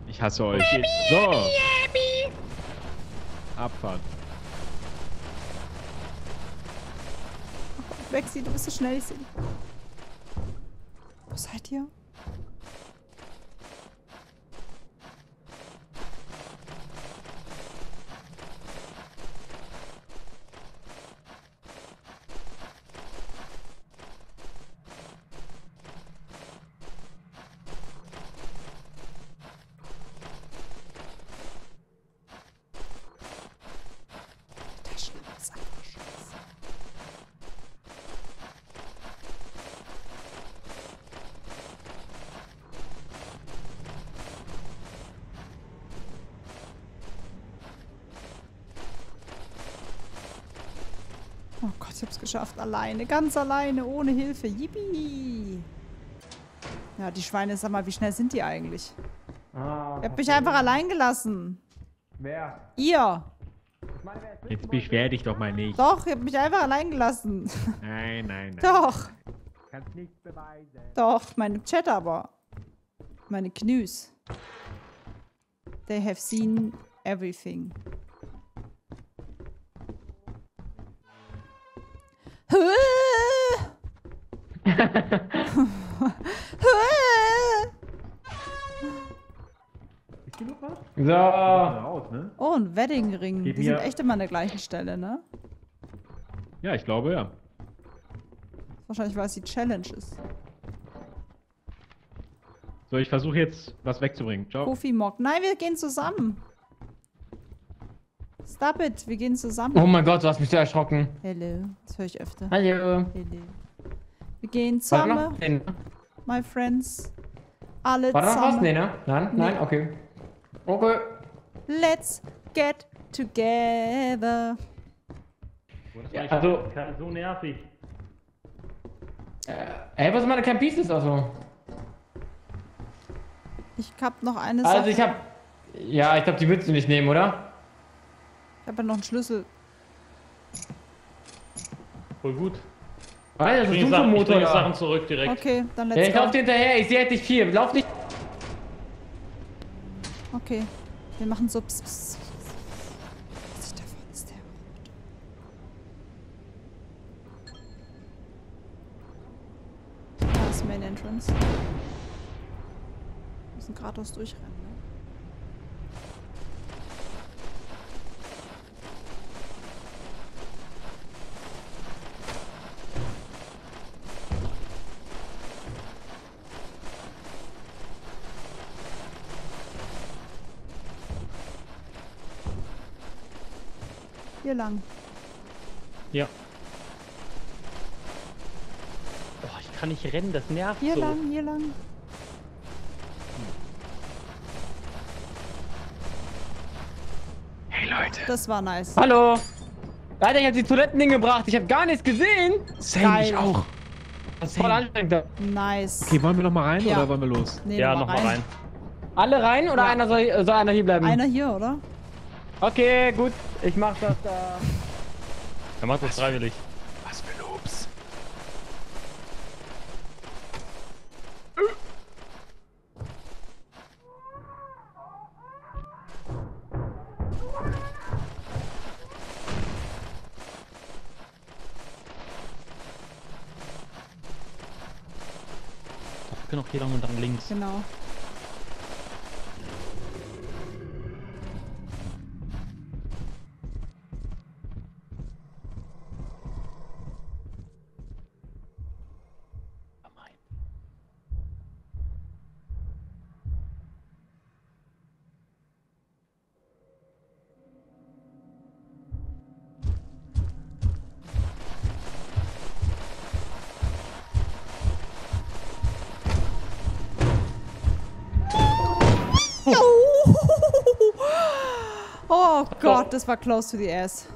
Speaker 6: Ich hasse euch. So. Abfahrt.
Speaker 1: Wexi, du bist so schnell, ich seh. Wo seid ihr? Taschenlampe ist einfach scheiße. Oh Gott, ich hab's geschafft. Alleine, ganz alleine, ohne Hilfe. Yippie! Ja, die Schweine, sag mal, wie schnell sind die eigentlich?
Speaker 2: Ah,
Speaker 1: Ihr habt mich einfach allein gelassen.
Speaker 2: Wer?
Speaker 1: Ihr!
Speaker 6: Jetzt beschwer dich doch mal nicht.
Speaker 1: Doch, ihr habt mich einfach allein gelassen.
Speaker 6: Nein, nein, nein.
Speaker 1: Doch,
Speaker 6: Kannst nichts beweisen.
Speaker 1: doch, meine Chat aber. Meine Knüs. They have seen everything.
Speaker 2: So.
Speaker 6: Raus, ne?
Speaker 1: Oh, ein Weddingring.
Speaker 6: Gib
Speaker 1: Die sind echt immer an der gleichen Stelle, ne?
Speaker 6: Ja, ich glaube, ja.
Speaker 1: Wahrscheinlich, weil es die Challenge ist.
Speaker 6: So, ich versuche jetzt was wegzubringen. Ciao.
Speaker 1: Kofi Mock. Nein, wir gehen zusammen. Stop it, wir gehen zusammen.
Speaker 2: Oh mein Gott, du hast mich so erschrocken.
Speaker 1: Hello. Das höre ich öfter.
Speaker 2: Hallo.
Speaker 1: Hello. Wir gehen
Speaker 2: War
Speaker 1: zusammen,
Speaker 2: Nee, ne?
Speaker 1: my friends. Alle
Speaker 2: War da noch was?
Speaker 1: zusammen.
Speaker 2: Nee, ne? Nein? Nein? Okay. Okay.
Speaker 1: Let's get together.
Speaker 2: Ja, also,
Speaker 5: So nervig.
Speaker 2: ey, was sind meine Camp Pieces? Also,
Speaker 1: Ich hab noch eine Sache.
Speaker 2: also ich hab. Ja, ich glaube, die willst du nicht nehmen, oder?
Speaker 1: Ich hab ja noch einen Schlüssel.
Speaker 4: Voll gut.
Speaker 2: Alter, das ist
Speaker 4: Bring
Speaker 2: ein
Speaker 4: Sachen, ich
Speaker 2: Motor.
Speaker 4: bringe Sachen zurück direkt.
Speaker 1: Okay, dann
Speaker 2: Ja,
Speaker 1: let's
Speaker 2: ich lauf
Speaker 1: go.
Speaker 2: dir hinterher, ich sehe halt nicht viel. Lauf nicht.
Speaker 1: Okay, wir machen so. Pss, pss. Was ist da vorne? Ist der? Da ist Main Entrance. Wir müssen geradeaus durchrennen, ne? Hier lang.
Speaker 4: Ja. Boah, ich kann nicht rennen, das nervt
Speaker 1: Hier
Speaker 4: so.
Speaker 1: lang, hier lang.
Speaker 6: Hey Leute.
Speaker 1: Das war nice.
Speaker 2: Hallo. Alter, ich hab die Toiletten hingebracht. Ich hab gar nichts gesehen.
Speaker 6: Same, ich
Speaker 1: Geil.
Speaker 6: auch.
Speaker 2: Das ist voll anstrengend. da.
Speaker 1: Nice.
Speaker 6: Okay, wollen wir noch mal rein
Speaker 1: Ja.
Speaker 6: oder wollen wir los?
Speaker 1: Nee,
Speaker 4: Ja,
Speaker 1: noch mal
Speaker 4: nochmal rein.
Speaker 2: Alle rein oder
Speaker 1: Ja.
Speaker 2: einer soll, soll einer hier bleiben?
Speaker 1: Einer hier, oder?
Speaker 2: Okay, gut. Ich mach das da.
Speaker 4: Er macht das freiwillig.
Speaker 6: Was für Lobs.
Speaker 4: Ich bin auch hier lang und dann links.
Speaker 1: Genau. Das war close to the ass.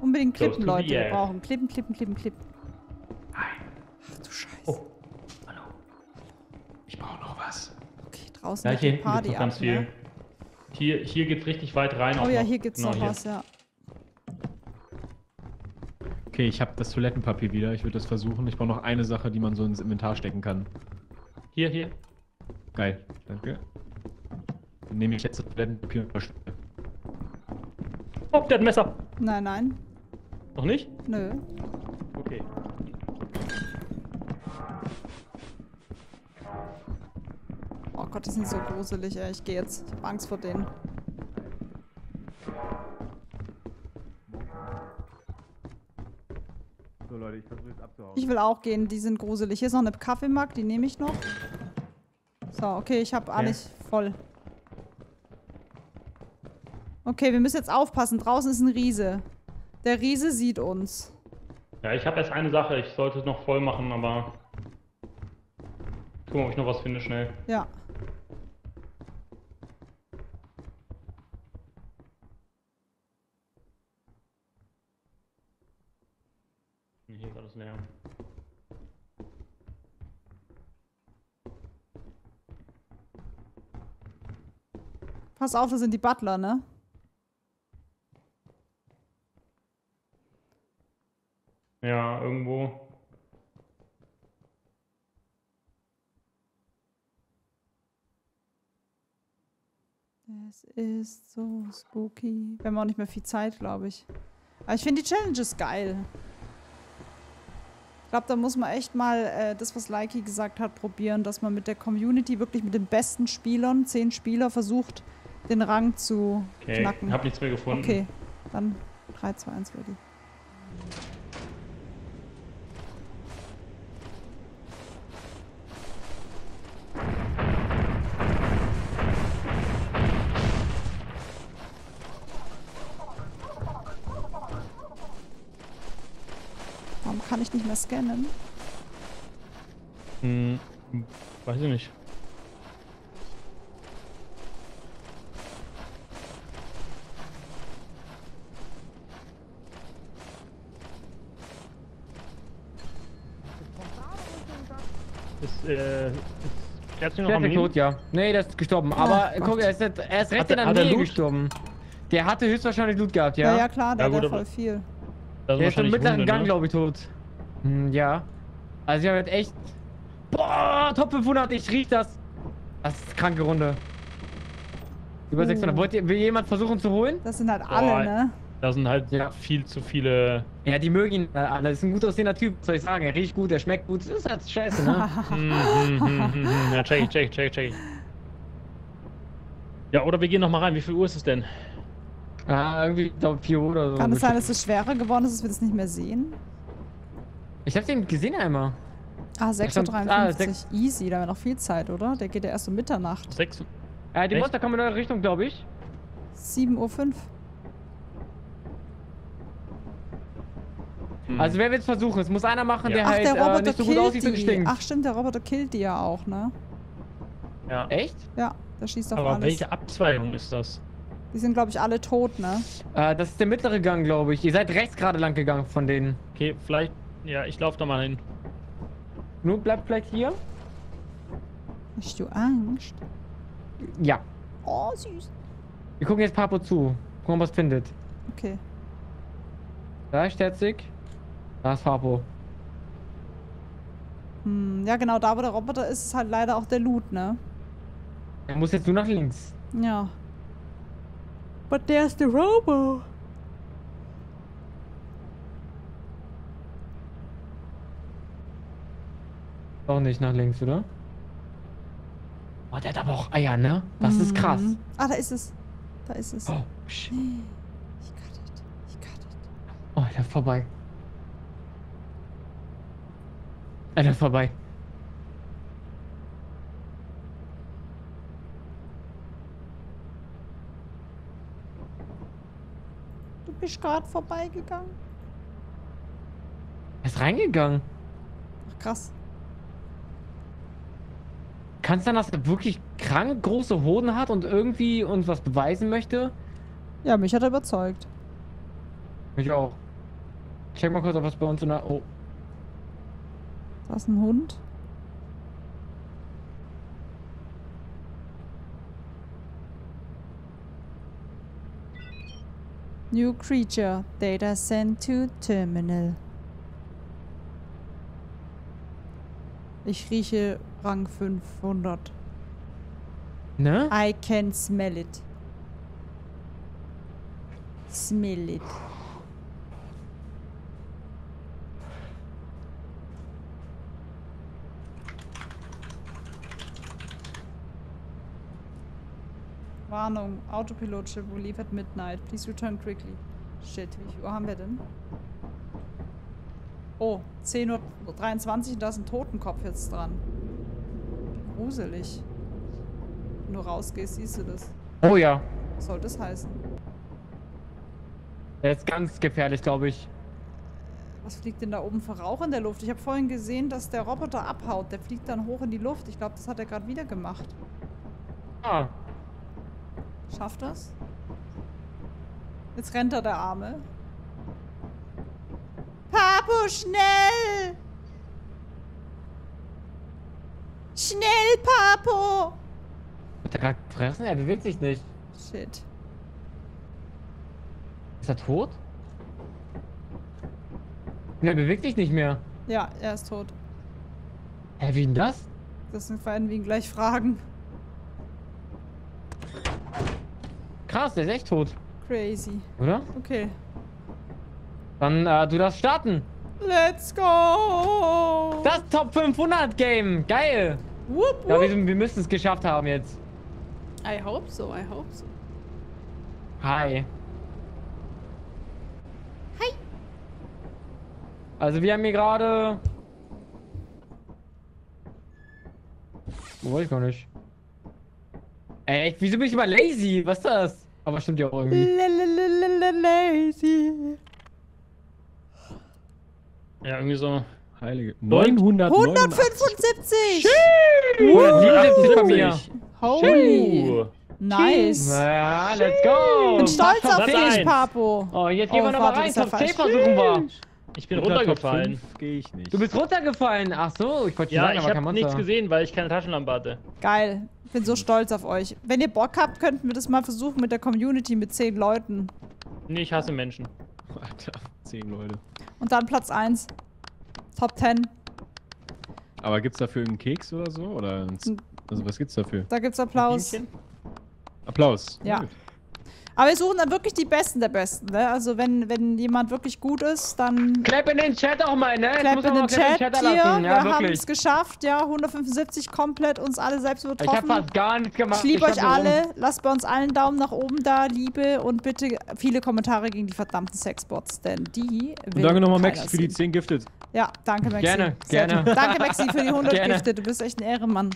Speaker 1: Unbedingt klippen, Leute. Wir brauchen klippen, klippen, klippen, klippen. Ach du Scheiße.
Speaker 4: Oh.
Speaker 6: Ich brauche noch was.
Speaker 1: Okay, draußen
Speaker 2: Ja, hier
Speaker 1: Party
Speaker 4: Noch ganz
Speaker 1: ab,
Speaker 4: viel.
Speaker 1: ne?
Speaker 4: Hier, hier geht's richtig weit rein.
Speaker 1: Oh ja,
Speaker 4: noch.
Speaker 1: hier gibt's
Speaker 4: Genau
Speaker 1: noch
Speaker 4: hier.
Speaker 1: was, ja.
Speaker 6: Okay, ich habe das Toilettenpapier wieder. Ich würde das versuchen. Ich brauche noch eine Sache, die man so ins Inventar stecken kann.
Speaker 4: Hier, hier.
Speaker 6: Geil, danke. Dann nehme ich jetzt das Toilettenpapier und.
Speaker 4: Oh, der hat ein Messer.
Speaker 1: Nein, nein.
Speaker 4: Noch nicht?
Speaker 1: Nö.
Speaker 4: Okay.
Speaker 1: Oh Gott, die sind so gruselig, ey. Ich gehe jetzt. Ich hab Angst vor denen.
Speaker 6: So Leute, ich versuche jetzt abzuhauen.
Speaker 1: Ich will auch gehen, die sind gruselig. Hier ist noch eine Kaffeemark, die nehme ich noch. So, okay, ich habe alles voll. Okay, wir müssen jetzt aufpassen. Draußen ist ein Riese. Der Riese sieht uns.
Speaker 4: Ja, ich habe erst eine Sache. Ich sollte es noch voll machen, aber... Gucken, ob ich noch was finde schnell.
Speaker 1: Ja.
Speaker 4: Hier ist alles leer.
Speaker 1: Pass auf, das sind die Butler, ne?
Speaker 4: Ja, irgendwo.
Speaker 1: Es ist so spooky. Wir haben auch nicht mehr viel Zeit, glaube ich. Aber ich finde die Challenge ist geil. Ich glaube, da muss man echt mal äh, das, was Likey gesagt hat, probieren, dass man mit der Community wirklich mit den besten Spielern, zehn Spieler, versucht, den Rang zu
Speaker 4: Okay,
Speaker 1: knacken.
Speaker 4: hab nichts mehr gefunden.
Speaker 1: Okay, dann 3, 2, 1, ready. Mehr scannen?
Speaker 4: Hm, weiß ich nicht. Ist, äh, ist Kerstin noch
Speaker 2: Der
Speaker 4: am
Speaker 2: ist
Speaker 4: Leben?
Speaker 2: tot, ja. Nee, der ist gestorben. Aber
Speaker 1: Gott.
Speaker 2: guck, er ist, nicht, er ist recht
Speaker 4: Hat
Speaker 2: in
Speaker 4: er-
Speaker 2: der
Speaker 4: hat er
Speaker 2: Nähe gestorben. Der hatte höchstwahrscheinlich Loot gehabt,
Speaker 1: Ja,
Speaker 2: ja.
Speaker 1: ja, klar, der
Speaker 4: Ja,
Speaker 1: hat
Speaker 4: gut,
Speaker 1: ja
Speaker 4: aber-
Speaker 1: voll viel.
Speaker 2: Der ist im mittleren
Speaker 4: Hunde,
Speaker 2: Gang,
Speaker 4: ne?
Speaker 2: glaube ich, tot. Hm, ja. Also wir haben jetzt echt... Boah, Top 500, ich riech das. Das ist eine kranke Runde. Über
Speaker 1: Oh.
Speaker 2: 600. Wollt ihr, will jemand versuchen zu holen?
Speaker 1: Das sind halt alle,
Speaker 4: Boah.
Speaker 1: ne?
Speaker 4: Da sind halt
Speaker 2: Ja.
Speaker 4: viel zu viele.
Speaker 2: Ja, die mögen ihn äh, alle. Das ist ein gut aussehender Typ, soll ich sagen. Er riecht gut, er schmeckt gut. Das ist halt scheiße, ne?
Speaker 4: Hm, hm, hm, hm, hm. Ja, check ich, check ich, check ich, check ich. Ja, oder wir gehen noch mal rein. Wie viel Uhr ist es denn?
Speaker 2: ah, irgendwie, glaube 4 Uhr oder so.
Speaker 1: Kann es sein, dass es schwerer geworden ist, dass wir das nicht mehr sehen?
Speaker 2: Ich hab den gesehen einmal.
Speaker 1: Ah,
Speaker 2: stand-
Speaker 1: 6.53 Uhr.
Speaker 2: ah, sechs-
Speaker 1: Easy, da haben wir noch viel Zeit, oder? Der geht ja erst um Mitternacht.
Speaker 4: Sechs?
Speaker 2: Äh, die
Speaker 4: Echt?
Speaker 2: Monster kommen in eure Richtung, glaube ich.
Speaker 1: 7.05 Uhr.
Speaker 4: Hm.
Speaker 2: Also wer will's versuchen? Es muss einer machen,
Speaker 4: Ja.
Speaker 2: der
Speaker 1: Ach,
Speaker 2: halt
Speaker 1: der
Speaker 2: äh,
Speaker 1: Roboter
Speaker 2: nicht so gut aussieht und stinkt.
Speaker 1: Ach stimmt, der Roboter killt die ja auch, ne?
Speaker 4: ja.
Speaker 2: Echt?
Speaker 1: Ja, der schießt auf
Speaker 4: Aber
Speaker 1: alles.
Speaker 4: welche Abzweigung ist das?
Speaker 1: Die sind, glaube ich, alle tot, ne?
Speaker 2: Äh, das ist der mittlere Gang, glaube ich. Ihr seid rechts gerade lang gegangen von denen.
Speaker 4: Okay, vielleicht. Ja, ich laufe da mal hin.
Speaker 2: Nur bleibt vielleicht hier.
Speaker 1: Hast du Angst?
Speaker 2: Ja.
Speaker 1: Oh, süß.
Speaker 2: Wir gucken jetzt Papo zu. Gucken, was findet.
Speaker 1: Okay.
Speaker 2: Da ist Sterzig. Da ist Papo.
Speaker 1: Hm, ja, genau, da wo der Roboter ist, ist halt leider auch der Loot, ne?
Speaker 2: Er muss jetzt nur nach links.
Speaker 1: Ja. But there's the Robo.
Speaker 2: Doch nicht nach links, oder? Oh, der hat aber auch Eier, ne? Das ist krass.
Speaker 1: Mhm. Ah, da ist es. Da ist es.
Speaker 2: Oh, shit.
Speaker 1: Ich got it. Ich got it.
Speaker 2: Oh, der ist vorbei. Ist vorbei.
Speaker 1: Du bist gerade vorbeigegangen.
Speaker 2: Er ist reingegangen.
Speaker 1: Ach, krass.
Speaker 2: Kann es sein, dass er wirklich krank große Hoden hat und irgendwie uns was beweisen möchte?
Speaker 1: Ja, mich hat er überzeugt.
Speaker 2: Ich auch. Check mal kurz, ob was bei uns in der... Oh,
Speaker 1: ist ein Hund. New creature. Data sent to terminal. Ich rieche Rang 500.
Speaker 2: ne?
Speaker 1: I can smell it. Smell it. Warnung, Autopilot ship will leave at midnight. Please return quickly. Shit, wie viel Uhr haben wir denn? Oh, 10.23 Uhr und da ist ein Totenkopf jetzt dran. Gruselig. Wenn du rausgehst, siehst du das.
Speaker 2: Oh ja.
Speaker 1: Was soll das heißen?
Speaker 2: Der ist ganz gefährlich, glaube ich.
Speaker 1: Was fliegt denn da oben für Rauch in der Luft? Ich habe vorhin gesehen, dass der Roboter abhaut. Der fliegt dann hoch in die Luft. Ich glaube, das hat er gerade wieder gemacht.
Speaker 2: Ah,
Speaker 1: Schafft das? Jetzt rennt er, der Arme. Papo, schnell! Schnell, Papo!
Speaker 2: hat er gerade gefressen? Er bewegt sich nicht.
Speaker 1: Shit.
Speaker 2: Ist er tot? Er bewegt sich nicht mehr.
Speaker 1: Ja, er ist tot.
Speaker 2: Hä, wie denn das?
Speaker 1: Das werden wir ihn gleich fragen.
Speaker 2: Krass, der ist echt tot,
Speaker 1: Crazy.
Speaker 2: oder?
Speaker 1: Okay.
Speaker 2: Dann, äh, du darfst starten.
Speaker 1: Let's go!
Speaker 2: Das Top 500 Game. Geil.
Speaker 1: Whoop,
Speaker 2: Ja,
Speaker 1: whoop.
Speaker 2: wir, wir müssen es geschafft haben jetzt.
Speaker 1: I hope so, I hope so.
Speaker 2: Hi.
Speaker 1: Hi.
Speaker 2: Also wir haben hier gerade... Wo wollte ich gar nicht. Ey, wieso bin ich immer lazy? Was ist das? Aber stimmt ja auch irgendwie.
Speaker 1: Lazy.
Speaker 4: Ja, irgendwie so.
Speaker 6: Heilige.
Speaker 4: Neun-
Speaker 6: 975.
Speaker 1: 175!
Speaker 2: 177 von mir.
Speaker 1: Holy.
Speaker 4: Uh,
Speaker 1: Nice.
Speaker 2: Ja, let's go.
Speaker 1: Bin stolz
Speaker 2: Top
Speaker 1: auf dich,
Speaker 4: eins.
Speaker 1: Papo.
Speaker 2: Oh, jetzt gehen
Speaker 1: Oh,
Speaker 2: wir nochmal rein. Top 10
Speaker 1: falsch.
Speaker 2: versuchen wir.
Speaker 4: ich bin runtergefallen.
Speaker 6: Gehe ich nicht.
Speaker 2: Du bist runtergefallen. Ach so, ich wollte
Speaker 4: Ja,
Speaker 2: sagen,
Speaker 4: ich
Speaker 2: aber kein
Speaker 4: habe
Speaker 2: Monster.
Speaker 4: nichts gesehen, weil ich keine Taschenlampe hatte.
Speaker 1: Geil. Bin so stolz auf euch. Wenn ihr Bock habt, könnten wir das mal versuchen mit der Community mit 10 Leuten.
Speaker 4: Nee, ich hasse Menschen.
Speaker 6: Alter, 10 Leute.
Speaker 1: Und dann Platz 1. Top 10.
Speaker 6: Aber gibt's dafür einen Keks oder so? Oder ein, also was gibt's dafür?
Speaker 1: Da gibt's Applaus.
Speaker 6: Applaus.
Speaker 1: Ja.
Speaker 6: Gut.
Speaker 1: Aber wir suchen dann wirklich die Besten der Besten, ne? Also wenn, wenn jemand wirklich gut ist, dann
Speaker 2: Clap in den Chat auch mal, ne?
Speaker 1: Clap
Speaker 2: muss
Speaker 1: in den Chat
Speaker 2: in
Speaker 1: hier.
Speaker 2: Chat lassen.
Speaker 1: wir
Speaker 2: Ja,
Speaker 1: haben
Speaker 2: wirklich.
Speaker 1: es geschafft, ja. 175 komplett uns alle selbst
Speaker 2: Ich hab
Speaker 1: übertroffen.
Speaker 2: fast gar nichts gemacht.
Speaker 1: Ich liebe euch
Speaker 2: nur rum.
Speaker 1: alle. Lasst bei uns allen einen Daumen nach oben da, Liebe und bitte viele Kommentare gegen die verdammten Sexbots, denn die
Speaker 6: Und
Speaker 1: will
Speaker 6: danke nochmal,
Speaker 1: keiner
Speaker 6: Max, für die
Speaker 1: sehen.
Speaker 6: 10 Gifted.
Speaker 1: Ja, danke Maxi.
Speaker 2: Gerne,
Speaker 1: Sehr
Speaker 2: gerne.
Speaker 1: gut. Danke Maxi für die 100
Speaker 2: Gerne.
Speaker 1: Gifte. Du bist echt ein Ehrenmann.